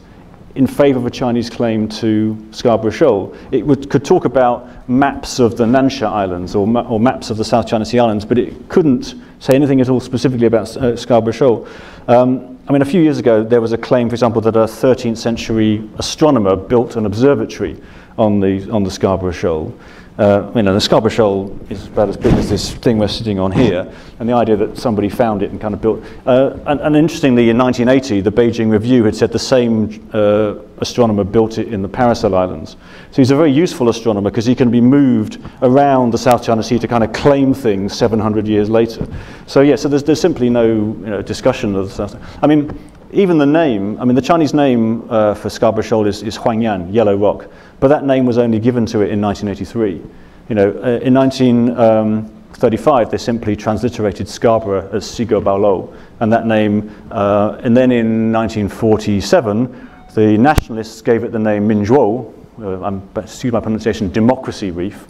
Speaker 2: in favor of a Chinese claim to Scarborough Shoal. It would, could talk about maps of the Nansha Islands or, ma or, maps of the South China Sea Islands, but it couldn't say anything at all specifically about uh, Scarborough Shoal. Um, I mean, a few years ago, there was a claim, for example, that a 13th century astronomer built an observatory on the, on the Scarborough Shoal. Uh, you know, the Scarborough Shoal is about as big as this thing we're sitting on here, and the idea that somebody found it and kind of built. Uh, and, and, interestingly, in 1980, the Beijing Review had said the same uh, astronomer built it in the Paracel Islands. So he's a very useful astronomer because he can be moved around the South China Sea to kind of claim things 700 years later. So yeah, so there's, there's simply no you know, discussion of the South. I mean, even the name, I mean, the Chinese name uh, for Scarborough Shoal is, is Huangyan, yellow rock. But that name was only given to it in 1983. You know, uh, in 1935, they simply transliterated Scarborough as Sigo Baolo, and that name, uh, and then in 1947, the nationalists gave it the name Minzhu, uh, I'm, excuse my pronunciation, Democracy Reef,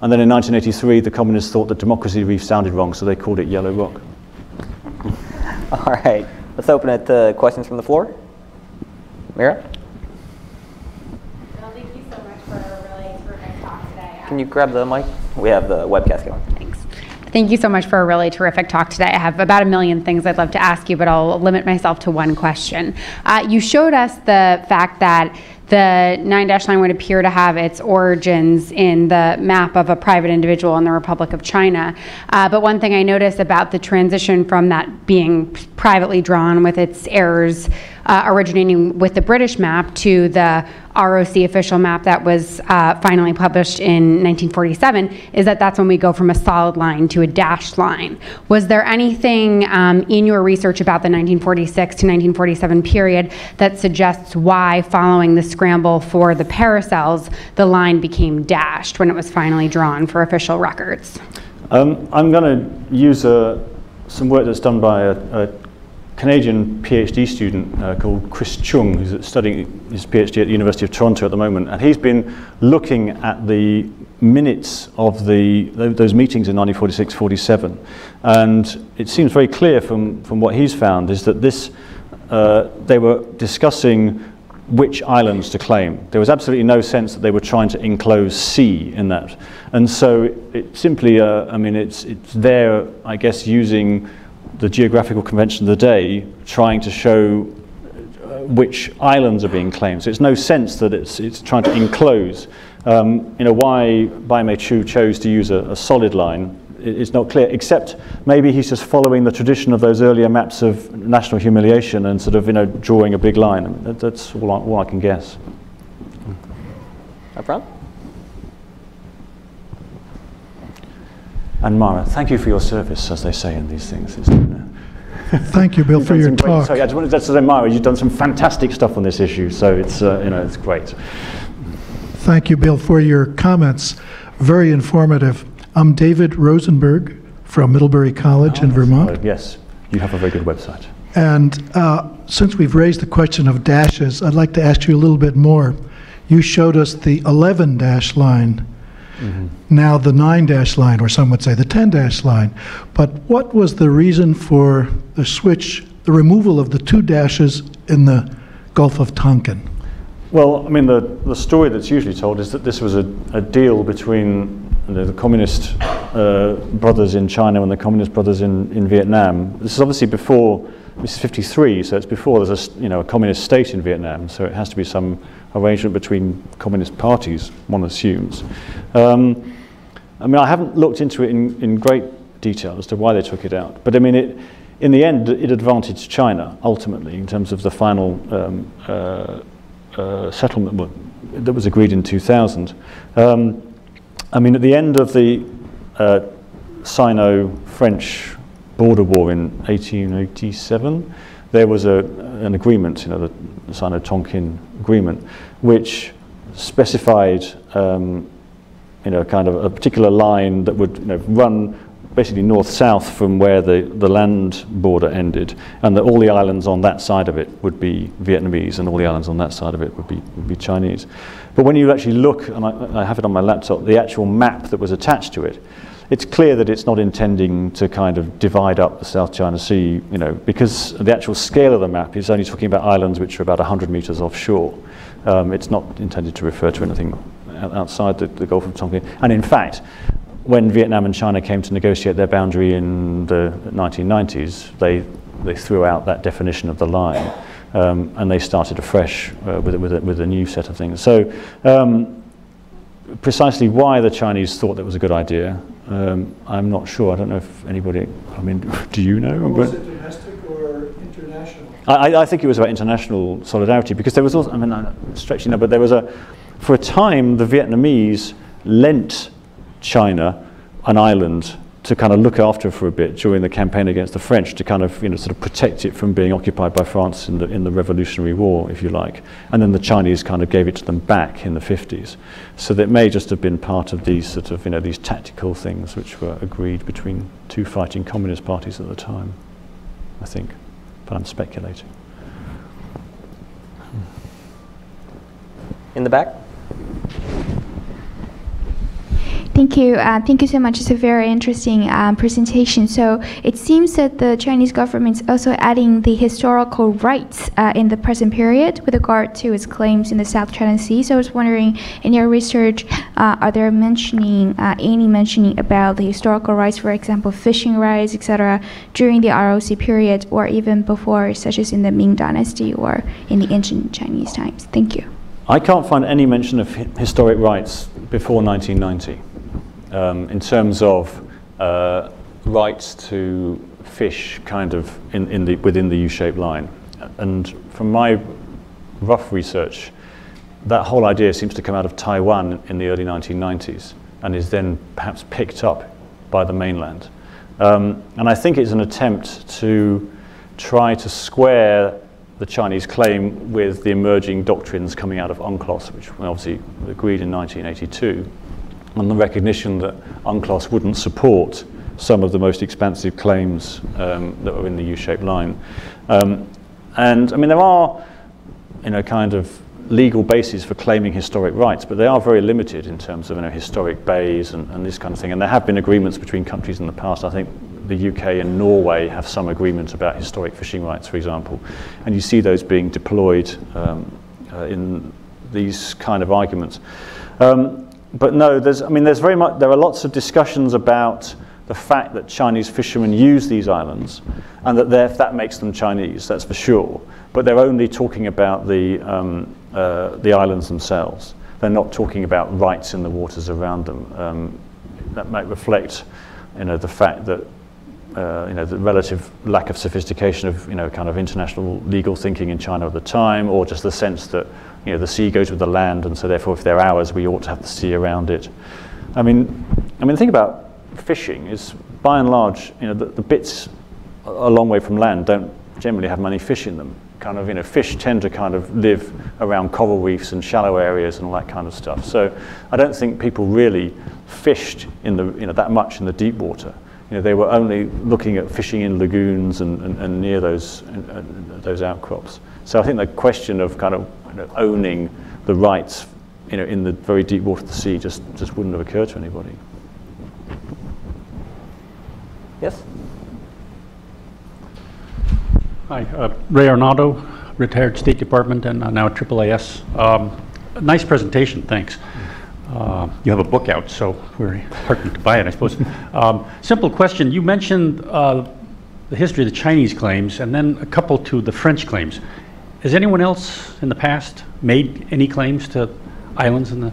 Speaker 2: and then in 1983, the communists thought that Democracy Reef sounded wrong, so they called it Yellow Rock.
Speaker 1: All right, let's open it to questions from the floor. Mira? Can you grab the mic? We have the webcast going.
Speaker 3: Thanks. Thank you so much for a really terrific talk today. I have about a million things I'd love to ask you, but I'll limit myself to one question. Uh, you showed us the fact that the 9-line would appear to have its origins in the map of a private individual in the Republic of China. Uh, but one thing I noticed about the transition from that being privately drawn with its errors uh, originating with the British map to the ROC official map that was uh, finally published in 1947 is that that's when we go from a solid line to a dashed line. Was there anything um, in your research about the 1946 to 1947 period that suggests why, following the scramble for the paracels, the line became dashed when it was finally drawn for official records?
Speaker 2: Um, I'm going to use uh, some work that's done by a, a Canadian PhD student uh, called Chris Chung, who's studying his PhD at the University of Toronto at the moment, and he's been looking at the minutes of the those meetings in 1946-47, and it seems very clear from from what he's found is that this uh, they were discussing which islands to claim. There was absolutely no sense that they were trying to enclose sea in that, and so it, it simply, uh, I mean, it's it's there, I guess, using the geographical convention of the day trying to show uh, which islands are being claimed. So it's no sense that it's, it's trying to enclose. Um, you know, why Bai Mei Chu chose to use a, a solid line is not clear, except maybe he's just following the tradition of those earlier maps of national humiliation and sort of, you know, drawing a big line. That, that's all I, all I can guess.
Speaker 1: No
Speaker 2: And Mara, thank you for your service, as they say in these things.
Speaker 4: Thank you, Bill, for your
Speaker 2: great,
Speaker 4: talk.
Speaker 2: sorry, I just wanted to say, Mara, you've done some fantastic stuff on this issue, so it's, uh, you know, it's great.
Speaker 4: Thank you, Bill, for your comments. Very informative. I'm David Rosenberg from Middlebury College in Vermont.
Speaker 2: Oh, yes, you have a very good website.
Speaker 4: And uh, since we've raised the question of dashes, I'd like to ask you a little bit more. You showed us the 11 dash line, now the 9 dash line, or some would say the 10 dash line. But what was the reason for the switch, the removal of the two dashes in the Gulf of Tonkin?
Speaker 2: Well, I mean, the, the story that's usually told is that this was a, a deal between the communist uh, brothers in China and the communist brothers in, in Vietnam. This is obviously before, this is 53, so it's before there's a, you know, a communist state in Vietnam, so it has to be some arrangement between communist parties, one assumes. Um, I mean, I haven't looked into it in, in great detail as to why they took it out, but I mean, it, in the end, it advantaged China ultimately in terms of the final um, uh, uh, settlement that was agreed in 2000. Um, I mean, at the end of the uh, Sino-French border war in 1887, there was a, an agreement, you know, the Sino-Tonkin agreement, which specified, um, you know, kind of a particular line that would, you know, run basically north-south from where the, the land border ended, and that all the islands on that side of it would be Vietnamese, and all the islands on that side of it would be, would be Chinese. But when you actually look, and I, I have it on my laptop, the actual map that was attached to it, it's clear that it's not intending to kind of divide up the South China Sea, you know, because the actual scale of the map is only talking about islands which are about 100 meters offshore. Um, it's not intended to refer to anything outside the, the Gulf of Tonkin. And in fact, when Vietnam and China came to negotiate their boundary in the 1990s, they, they threw out that definition of the line um, and they started afresh uh, with, with, a, with a new set of things. So, um, precisely why the Chinese thought that was a good idea, um, I'm not sure. I don't know if anybody, I mean, do you know? But-
Speaker 4: domestic or international?
Speaker 2: I, I- think it was about international solidarity because there was also, I mean, I'm stretching now, but there was a, for a time, the Vietnamese lent China an island to kind of look after for a bit during the campaign against the French to kind of, you know, sort of protect it from being occupied by France in the, in the Revolutionary War, if you like. And then the Chinese kind of gave it to them back in the 50s. So that may just have been part of these sort of, you know, these tactical things which were agreed between two fighting communist parties at the time, I think. But I'm speculating.
Speaker 1: In the back?
Speaker 5: Thank you. Uh, thank you so much. It's a very interesting um, presentation. So it seems that the Chinese government is also adding the historical rights uh, in the present period with regard to its claims in the South China Sea. So I was wondering, in your research, uh, are there mentioning uh, any mentioning about the historical rights, for example, fishing rights, etc., during the ROC period or even before, such as in the Ming Dynasty or in the ancient Chinese times? Thank you.
Speaker 2: I can't find any mention of hi- historic rights before 1990 um, in terms of uh, rights to fish kind of in, in the, within the U-shaped line. And from my rough research, that whole idea seems to come out of Taiwan in the early 1990s and is then perhaps picked up by the mainland. Um, and I think it's an attempt to try to square the Chinese claim with the emerging doctrines coming out of UNCLOS, which we obviously agreed in 1982, and the recognition that UNCLOS wouldn't support some of the most expansive claims um, that were in the U-shaped line. Um, and I mean, there are, you know, kind of legal bases for claiming historic rights, but they are very limited in terms of you know, historic bays and, and this kind of thing. And there have been agreements between countries in the past. I think the UK and Norway have some agreement about historic fishing rights, for example. And you see those being deployed um, uh, in these kind of arguments. Um, but no, there's, I mean, there's very much, there are lots of discussions about the fact that Chinese fishermen use these islands and that that makes them Chinese, that's for sure. But they're only talking about the, um, uh, the islands themselves. They're not talking about rights in the waters around them. Um, that might reflect you know, the fact that uh, you know, the relative lack of sophistication of, you know, kind of international legal thinking in China at the time, or just the sense that, you know, the sea goes with the land, and so therefore if they're ours, we ought to have the sea around it. I mean, I mean, the thing about fishing is, by and large, you know, the, the bits a long way from land don't generally have many fish in them. Kind of, you know, fish tend to kind of live around coral reefs and shallow areas and all that kind of stuff. So I don't think people really fished in the, you know, that much in the deep water you know, they were only looking at fishing in lagoons and, and, and near those, uh, those outcrops. So I think the question of kind of you know, owning the rights you know, in the very deep water of the sea just, just wouldn't have occurred to anybody.
Speaker 1: Yes?
Speaker 6: Hi, uh, Ray Arnaudo, retired State Department and uh, now AAAS. Um, nice presentation, thanks. Uh, you have a book out, so we're heartened to buy it, I suppose. Um, simple question. You mentioned uh, the history of the Chinese claims and then a couple to the French claims. Has anyone else in the past made any claims to islands in the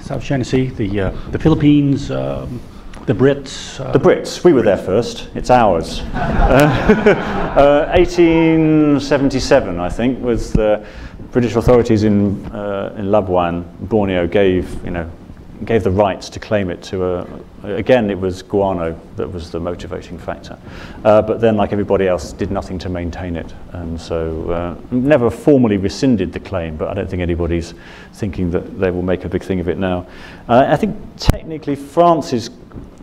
Speaker 6: South China Sea? The, uh, the Philippines, um, the Brits?
Speaker 2: Uh, the Brits. We were there first. It's ours. 1877, uh, I think, was the British authorities in, uh, in Labuan, Borneo, gave, you know, gave the rights to claim it to a, again, it was guano that was the motivating factor. Uh, but then, like everybody else, did nothing to maintain it. And so uh, never formally rescinded the claim, but I don't think anybody's thinking that they will make a big thing of it now. Uh, I think technically France, is,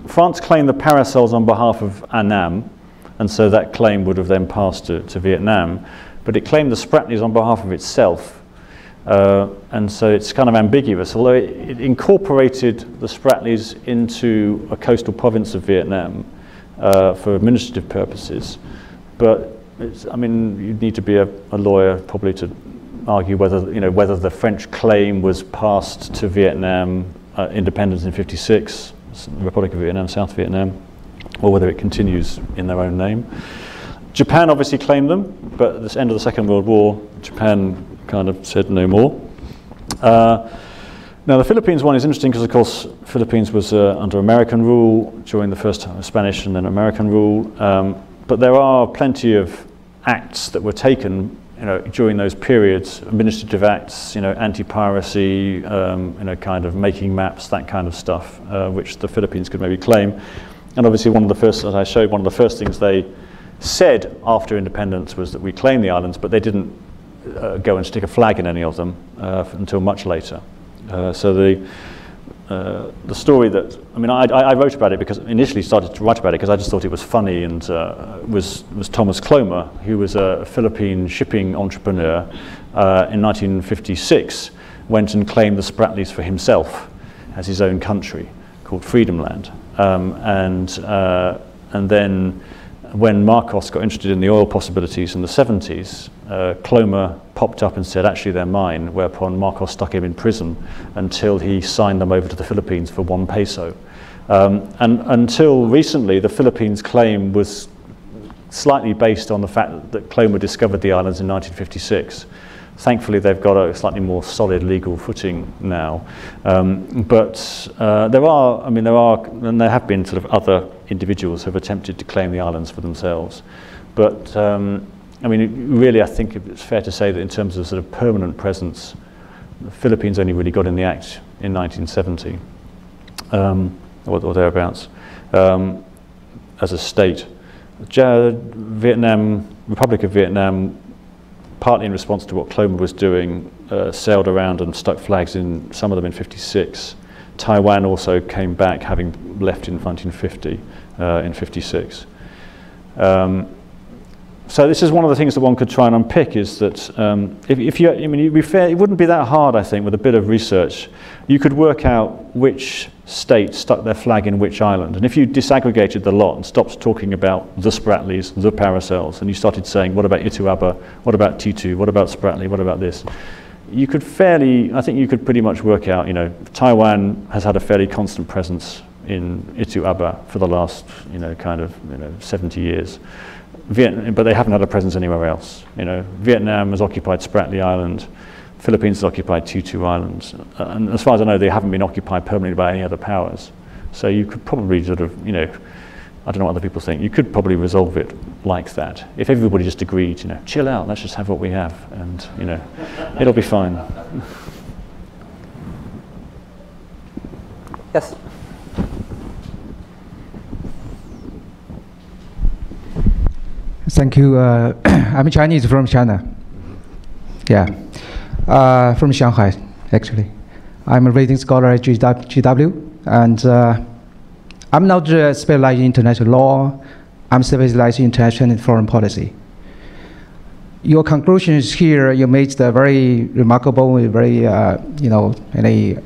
Speaker 2: France claimed the Paracels on behalf of Annam, and so that claim would have then passed to, to Vietnam but it claimed the Spratlys on behalf of itself. Uh, and so it's kind of ambiguous, although it, it, incorporated the Spratlys into a coastal province of Vietnam uh, for administrative purposes. But I mean, you'd need to be a, a, lawyer probably to argue whether, you know, whether the French claim was passed to Vietnam uh, independence in 56, Republic of Vietnam, South Vietnam, or whether it continues in their own name. Japan obviously claimed them, but at the end of the Second World War, Japan kind of said no more. Uh, now, the Philippines one is interesting because, of course, Philippines was uh, under American rule during the first Spanish and then American rule. Um, but there are plenty of acts that were taken, you know, during those periods, administrative acts, you know, anti-piracy, um, you know, kind of making maps, that kind of stuff, uh, which the Philippines could maybe claim. And obviously, one of the first, as I showed, one of the first things they said after independence was that we claim the islands, but they didn't uh, go and stick a flag in any of them uh, until much later. Uh, so the uh, the story that I mean, I, I, wrote about it because initially started to write about it because I just thought it was funny and uh, was was Thomas Cloma, who was a Philippine shipping entrepreneur uh, in 1956, went and claimed the Spratlys for himself as his own country called Freedom Land, um, and and then when Marcos got interested in the oil possibilities in the 70s, uh, Cloma popped up and said, actually, they're mine, whereupon Marcos stuck him in prison until he signed them over to the Philippines for one peso. Um, and until recently, the Philippines' claim was slightly based on the fact that Cloma discovered the islands in 1956. Thankfully, they've got a slightly more solid legal footing now. Um, but uh, there are, I mean, there are, and there have been sort of other individuals who have attempted to claim the islands for themselves. But um, I mean, really, I think it's fair to say that in terms of sort of permanent presence, the Philippines only really got in the act in 1970, um, or, or, thereabouts, um, as a state. Vietnam, Republic of Vietnam, partly in response to what Cloma was doing, uh, sailed around and stuck flags in some of them in 56. Taiwan also came back, having left in 1950, uh, in 56. Um, so this is one of the things that one could try and unpick is that um, if, if, you, I mean, fair, it wouldn't be that hard, I think, with a bit of research. You could work out which state stuck their flag in which island. And if you disaggregated the lot and stopped talking about the Spratlys, the Paracels, and you started saying, what about Itu Aba, what about Thitu, what about Spratly, what about this, you could fairly, I think you could pretty much work out, you know, Taiwan has had a fairly constant presence in Itu Aba for the last, you know, kind of, you know, 70 years. Vietnam, but they haven't had a presence anywhere else. You know, Vietnam has occupied Spratly Island, Philippines has occupied Thitu Islands, and as far as I know, they haven't been occupied permanently by any other powers. So you could probably sort of, you know, I don't know what other people think. You could probably resolve it like that if everybody just agreed, you know, chill out, let's just have what we have, and you know, it'll be fine.
Speaker 1: Yes.
Speaker 7: Thank you. Uh, I'm Chinese from China. Yeah, uh, from Shanghai, actually. I'm a reading scholar at GW, and uh, I'm not specialized in international law. I'm specialized in international and foreign policy. Your conclusions here, you made the very remarkable, very, uh, you know, any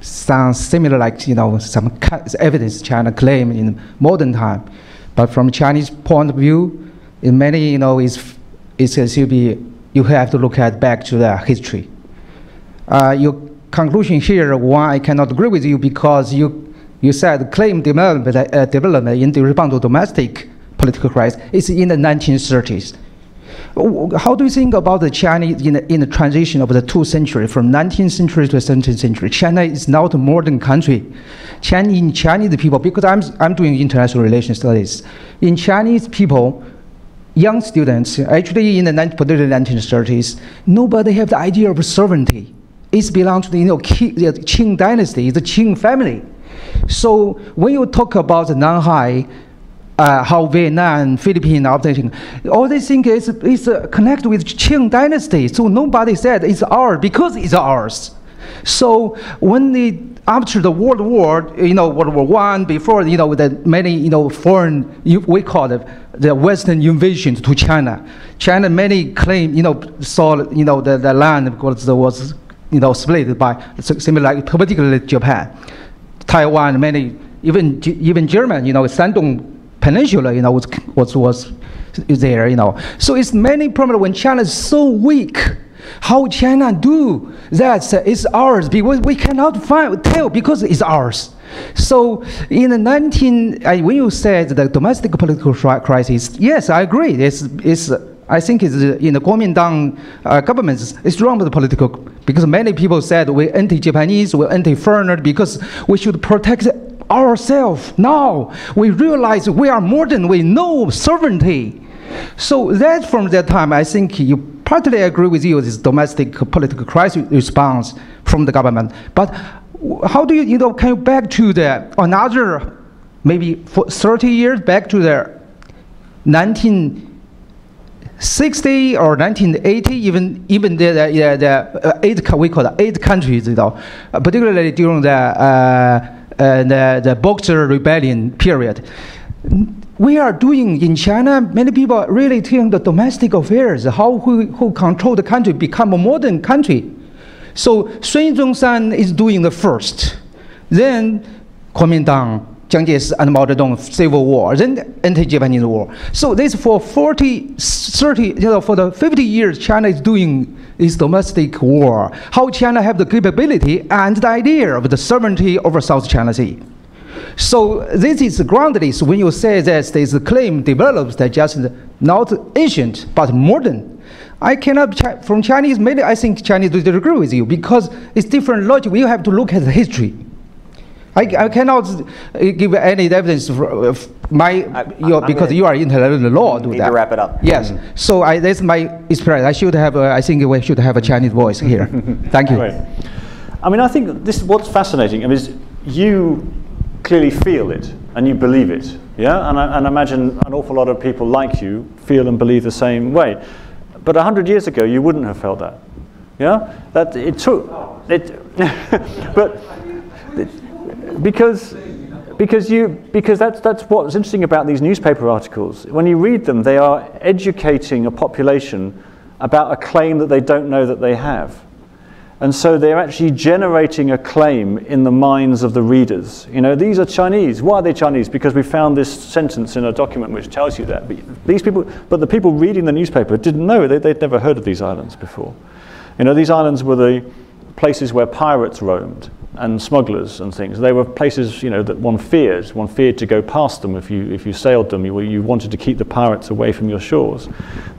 Speaker 7: sounds similar like, you know, some evidence China claim in modern time. But from Chinese point of view, in many, you know, it's, it's to be, you have to look at back to the history. Uh, your conclusion here, one, I cannot agree with you because you, you said claim development, uh, development in the response to domestic political crisis is in the 1930s. How do you think about the China in the, in the transition of the two centuries, from 19th century to 17th century? China is not a modern country. China, in Chinese people, because I'm, I'm doing international relations studies, in Chinese people, young students, actually in the 19, particularly 1930s, nobody had the idea of sovereignty. It belongs to the you know, Qing dynasty, the Qing family. So when you talk about the Nanhai, uh, how Vietnam, Philippines, everything, all these things is, is uh, connected with Qing dynasty. So nobody said it's ours because it's ours. So when the after the World War, you know, World War One, before you know the many you know foreign we call it the Western invasion to China. China many claim you know saw you know the, the land because was you know split by similar like particularly Japan, Taiwan, many even even German you know Shandong Peninsula you know was was was there you know. So it's many problems when China is so weak how China do that is ours because we cannot find, tell because it's ours. So in the 19, uh, when you said the domestic political crisis, yes, I agree. It's, it's, I think it's in the Kuomintang uh, government, it's wrong with the political, because many people said we're anti-Japanese, we're anti-foreigner because we should protect ourselves. Now we realize we are modern, we know sovereignty. So that from that time, I think you partly agree with you this domestic political crisis response from the government. But how do you, you know, can you back to the another maybe 30 years back to the 1960 or 1980, even even the the, the uh, eight we call it eight countries, you know, particularly during the uh, uh, the the Boxer Rebellion period we are doing in China, many people really think the domestic affairs, how who, who control the country, become a modern country. So Sun Yat-sen is doing the first. Then Kuomintang, Jiang Jieshi and Mao Zedong civil war, then anti-Japanese war. So this for 40, 30, you know, for the 50 years, China is doing this domestic war. How China have the capability and the idea of the sovereignty over South China Sea. So this is groundless when you say that this claim develops that just not ancient but modern. I cannot, from Chinese, maybe I think Chinese do agree with you because it's different logic. We have to look at the history. I, I cannot uh, give any evidence for, uh, my
Speaker 1: I-
Speaker 7: your, because you are international law do
Speaker 1: Need to wrap it up.
Speaker 7: Yes. Mm-hmm. So I, that's my experience. I should have. A, I think we should have a Chinese voice here. Thank you.
Speaker 2: Great. I mean, I think this is what's fascinating. I mean, is you clearly feel it and you believe it, yeah. And I, and imagine an awful lot of people like you feel and believe the same way. But a hundred years ago, you wouldn't have felt that, yeah. That it took it, but because because you because that's that's what's interesting about these newspaper articles. When you read them, they are educating a population about a claim that they don't know that they have. And so they're actually generating a claim in the minds of the readers. You know, these are Chinese. Why are they Chinese? Because we found this sentence in a document which tells you that. But these people, but the people reading the newspaper didn't know. They, they'd never heard of these islands before. You know, these islands were the places where pirates roamed and smugglers and things. They were places, you know, that one feared. One feared to go past them if you, if you sailed them. You, you wanted to keep the pirates away from your shores.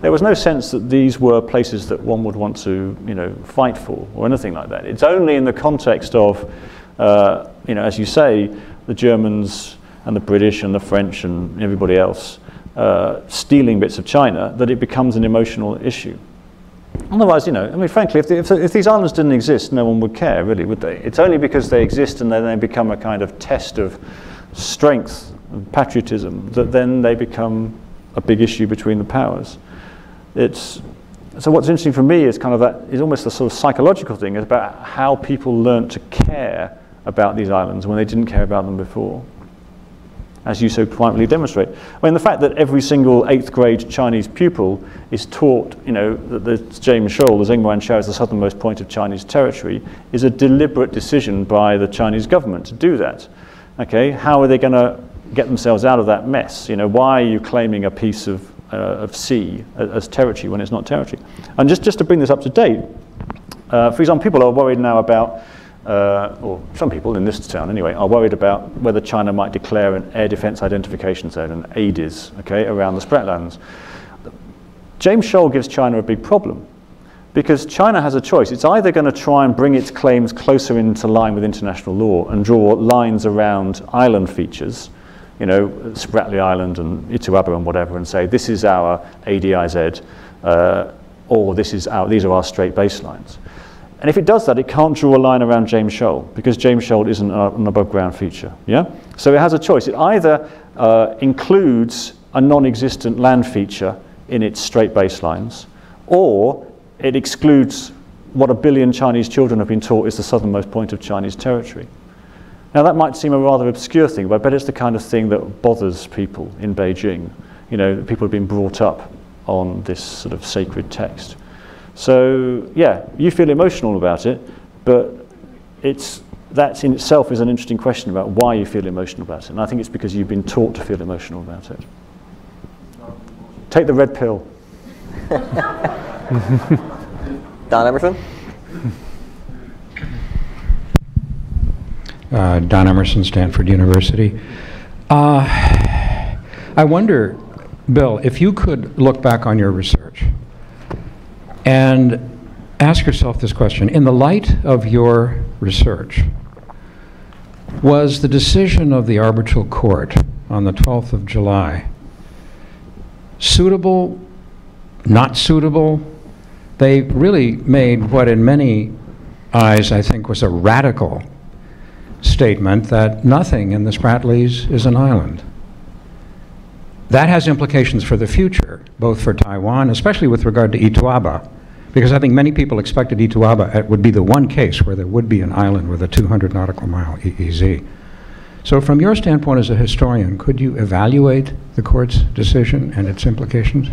Speaker 2: There was no sense that these were places that one would want to, you know, fight for or anything like that. It's only in the context of, uh, you know, as you say, the Germans and the British and the French and everybody else uh, stealing bits of China that it becomes an emotional issue. Otherwise, you know, I mean, frankly, if, the, if, if, these islands didn't exist, no one would care, really, would they? It's only because they exist and then they become a kind of test of strength and patriotism that then they become a big issue between the powers. It's, so what's interesting for me is kind of that, is almost a sort of psychological thing about how people learn to care about these islands when they didn't care about them before as you so quietly demonstrate. I mean, the fact that every single eighth grade Chinese pupil is taught, you know, that the James Shoal, the Zengmu Ansha is the southernmost point of Chinese territory, is a deliberate decision by the Chinese government to do that. Okay, how are they going to get themselves out of that mess? You know, why are you claiming a piece of, uh, of sea as, as territory when it's not territory? And just, just to bring this up to date, uh, for example, people are worried now about uh, or some people in this town anyway, are worried about whether China might declare an air defense identification zone, an ADIZ, okay, around the Spratlys. James Shoal gives China a big problem because China has a choice. It's either going to try and bring its claims closer into line with international law and draw lines around island features, you know, Spratly Island and Itu Aba and whatever, and say this is our ADIZ, uh, or this is our, these are our straight baselines. And if it does that, it can't draw a line around James Shoal because James Shoal isn't an above ground feature. Yeah? So it has a choice. It either uh, includes a non existent land feature in its straight baselines, or it excludes what a billion Chinese children have been taught is the southernmost point of Chinese territory. Now, that might seem a rather obscure thing, but I bet it's the kind of thing that bothers people in Beijing. You know, people have been brought up on this sort of sacred text. So yeah, you feel emotional about it, but it's that in itself is an interesting question about why you feel emotional about it. And I think it's because you've been taught to feel emotional about it. Take the red pill.
Speaker 1: Don Emmerson?
Speaker 8: Uh, Don Emmerson, Stanford University. Uh, I wonder, Bill, if you could look back on your research and ask yourself this question. In the light of your research, was the decision of the arbitral court on the 12th of July suitable, not suitable? They really made what, in many eyes, I think was a radical statement that nothing in the Spratlys is an island. That has implications for the future, both for Taiwan, especially with regard to Itu Aba, because I think many people expected Itu Aba would be the one case where there would be an island with a 200 nautical mile EEZ. So from your standpoint as a historian, could you evaluate the court's decision and its implications?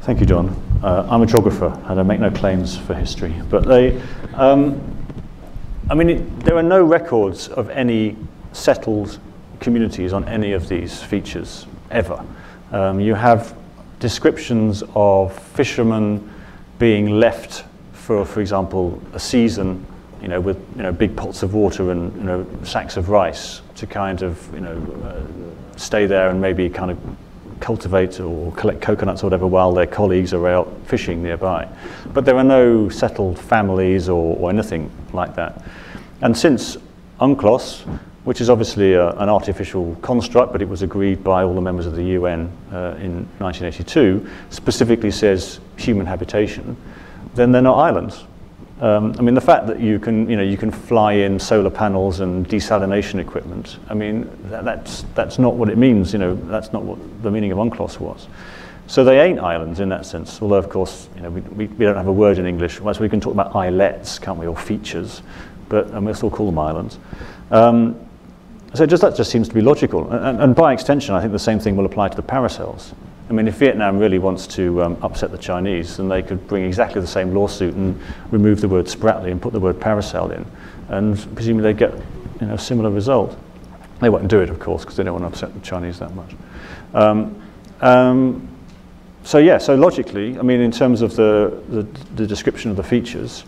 Speaker 2: Thank you, John. Uh, I'm a geographer and I make no claims for history, but they, um, I mean, it, there are no records of any settled communities on any of these features ever. Um, you have descriptions of fishermen being left for, for example, a season, you know, with you know big pots of water and you know sacks of rice to kind of you know uh, stay there and maybe kind of cultivate or collect coconuts or whatever while their colleagues are out fishing nearby. But there are no settled families or, or anything like that. And since UNCLOS, which is obviously a, an artificial construct, but it was agreed by all the members of the UN uh, in 1982, specifically says human habitation, then they're not islands. Um, I mean, the fact that you can, you know, you can fly in solar panels and desalination equipment, I mean, that, that's, that's not what it means, you know, that's not what the meaning of UNCLOS was. So they ain't islands in that sense, although of course, you know, we, we, we don't have a word in English, so we can talk about islets, can't we, or features, but and we'll still call them islands. Um, so just, that just seems to be logical. And, and, by extension, I think the same thing will apply to the paracels. I mean, if Vietnam really wants to um, upset the Chinese, then they could bring exactly the same lawsuit and remove the word spratly and put the word paracel in. And presumably they'd get you know, a similar result. They won't do it, of course, because they don't want to upset the Chinese that much. Um, um, so yeah, so logically, I mean, in terms of the, the, the, description of the features,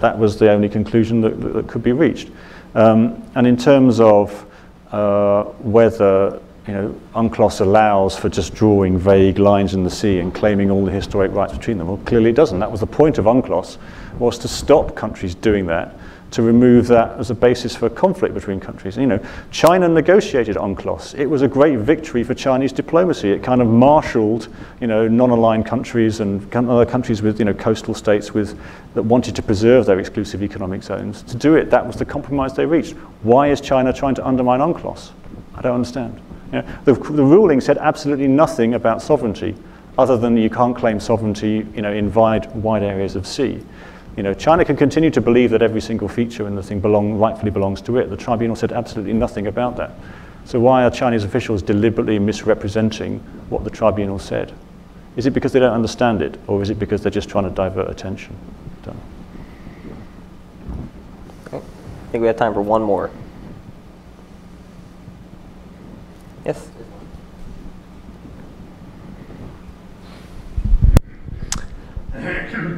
Speaker 2: that was the only conclusion that, that, that could be reached. Um, and in terms of uh, whether you know, UNCLOS allows for just drawing vague lines in the sea and claiming all the historic rights between them. Well, clearly it doesn't. That was the point of UNCLOS, was to stop countries doing that, to remove that as a basis for conflict between countries. You know, China negotiated UNCLOS. It was a great victory for Chinese diplomacy. It kind of marshaled, you know, non-aligned countries and other countries with, you know, coastal states with that wanted to preserve their exclusive economic zones. To do it, that was the compromise they reached. Why is China trying to undermine UNCLOS? I don't understand. You know, the, the ruling said absolutely nothing about sovereignty, other than you can't claim sovereignty you know, in wide, wide areas of sea. You know, China can continue to believe that every single feature in the thing belong, rightfully belongs to it. The tribunal said absolutely nothing about that. So why are Chinese officials deliberately misrepresenting what the tribunal said? Is it because they don't understand it, or is it because they're just trying to divert attention? Done.
Speaker 1: Okay. I think we have time for one more. Yes.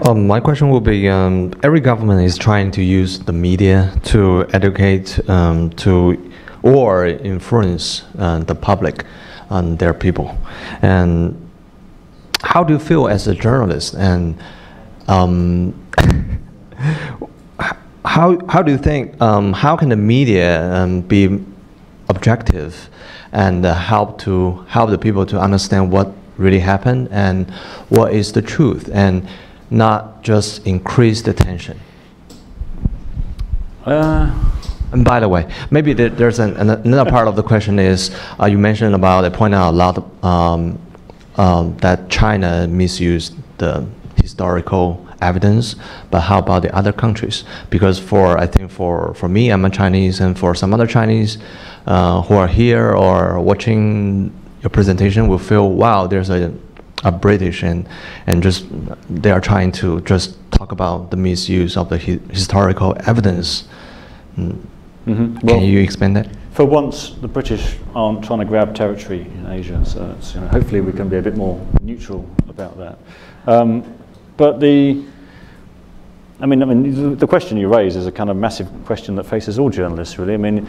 Speaker 9: Um, my question will be: um, Every government is trying to use the media to educate, um, to or influence uh, the public and their people. And how do you feel as a journalist? And um, how how do you think? Um, how can the media um, be objective and uh, help to help the people to understand what really happened and what is the truth and not just increase the tension. Uh, and by the way, maybe there's an, another part of the question is uh, you mentioned about, I point out a lot um, um, that China misused the historical evidence, but how about the other countries? Because for, I think for, for me, I'm a Chinese, and for some other Chinese uh, who are here or watching your presentation will feel, wow, there's a, a British and, and just they are trying to just talk about the misuse of the hi historical evidence. Mm. Mm -hmm. Can well, you explain that?
Speaker 2: For once, the British aren't trying to grab territory in Asia, so you know, hopefully we can be a bit more neutral about that. Um, but the, I mean, I mean, the question you raise is a kind of massive question that faces all journalists, really. I mean,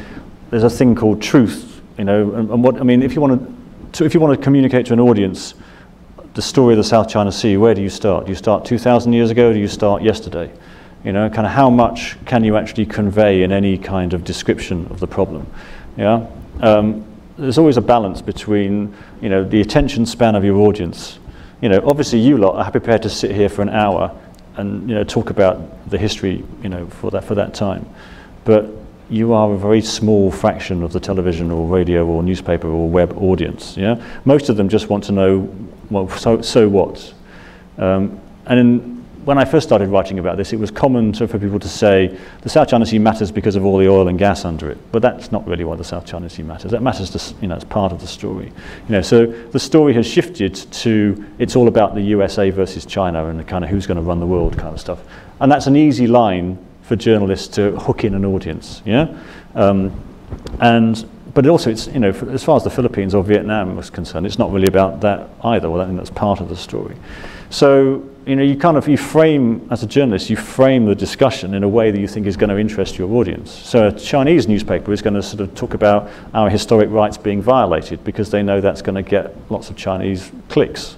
Speaker 2: there's a thing called truth, you know, and, and what I mean, if you want to to, if you want to communicate to an audience the story of the South China Sea, where do you start? Do you start 2,000 years ago? do you start yesterday? You know, kind of how much can you actually convey in any kind of description of the problem? Yeah. Um, there's always a balance between, you know, the attention span of your audience. You know, obviously you lot are prepared to sit here for an hour and you know talk about the history, you know, for that for that time, but you are a very small fraction of the television or radio or newspaper or web audience. Yeah, most of them just want to know, well, so so what? Um, and in, when I first started writing about this, it was common to, for people to say the South China Sea matters because of all the oil and gas under it. But that's not really why the South China Sea matters. That matters to, you know, it's part of the story. You know, so the story has shifted to it's all about the USA versus China and the kind of who's going to run the world kind of stuff. And that's an easy line for journalists to hook in an audience. Yeah, um, and but also it's you know as far as the Philippines or Vietnam was concerned, it's not really about that either. Well, I think that's part of the story. So you know you kind of you frame as a journalist you frame the discussion in a way that you think is going to interest your audience. So a Chinese newspaper is going to sort of talk about our historic rights being violated because they know that's going to get lots of Chinese clicks.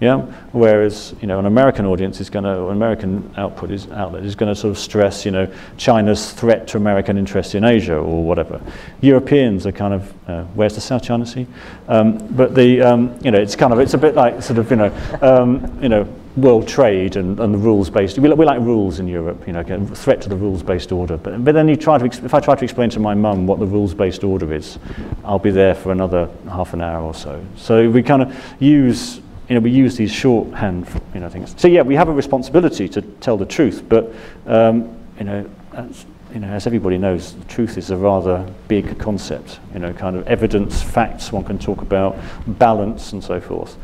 Speaker 2: Yeah. Whereas you know an American audience is going to, an American output is outlet is going to sort of stress you know China's threat to American interests in Asia or whatever. Europeans are kind of uh, where's the South China Sea? Um, but the um, you know it's kind of it's a bit like sort of you know um, you know world trade and, and the rules based. We, we like rules in Europe. You know, threat to the rules based order. But but then you try to if I try to explain to my mum what the rules based order is, I'll be there for another half an hour or so. So we kind of use you know, we use these shorthand, you know, things. So yeah, we have a responsibility to tell the truth, but um, you know, as, you know, as everybody knows, the truth is a rather big concept. You know, kind of evidence, facts. One can talk about balance and so forth.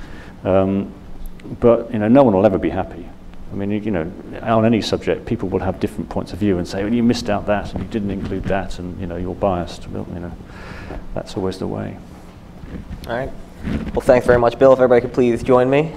Speaker 2: Um, but you know, no one will ever be happy. I mean, you, know, on any subject, people will have different points of view and say, well, you missed out that and you didn't include that, and you know, you're biased. Well, you know, that's always the way.
Speaker 1: All right. Well, thanks very much, Bill. If everybody could please join me.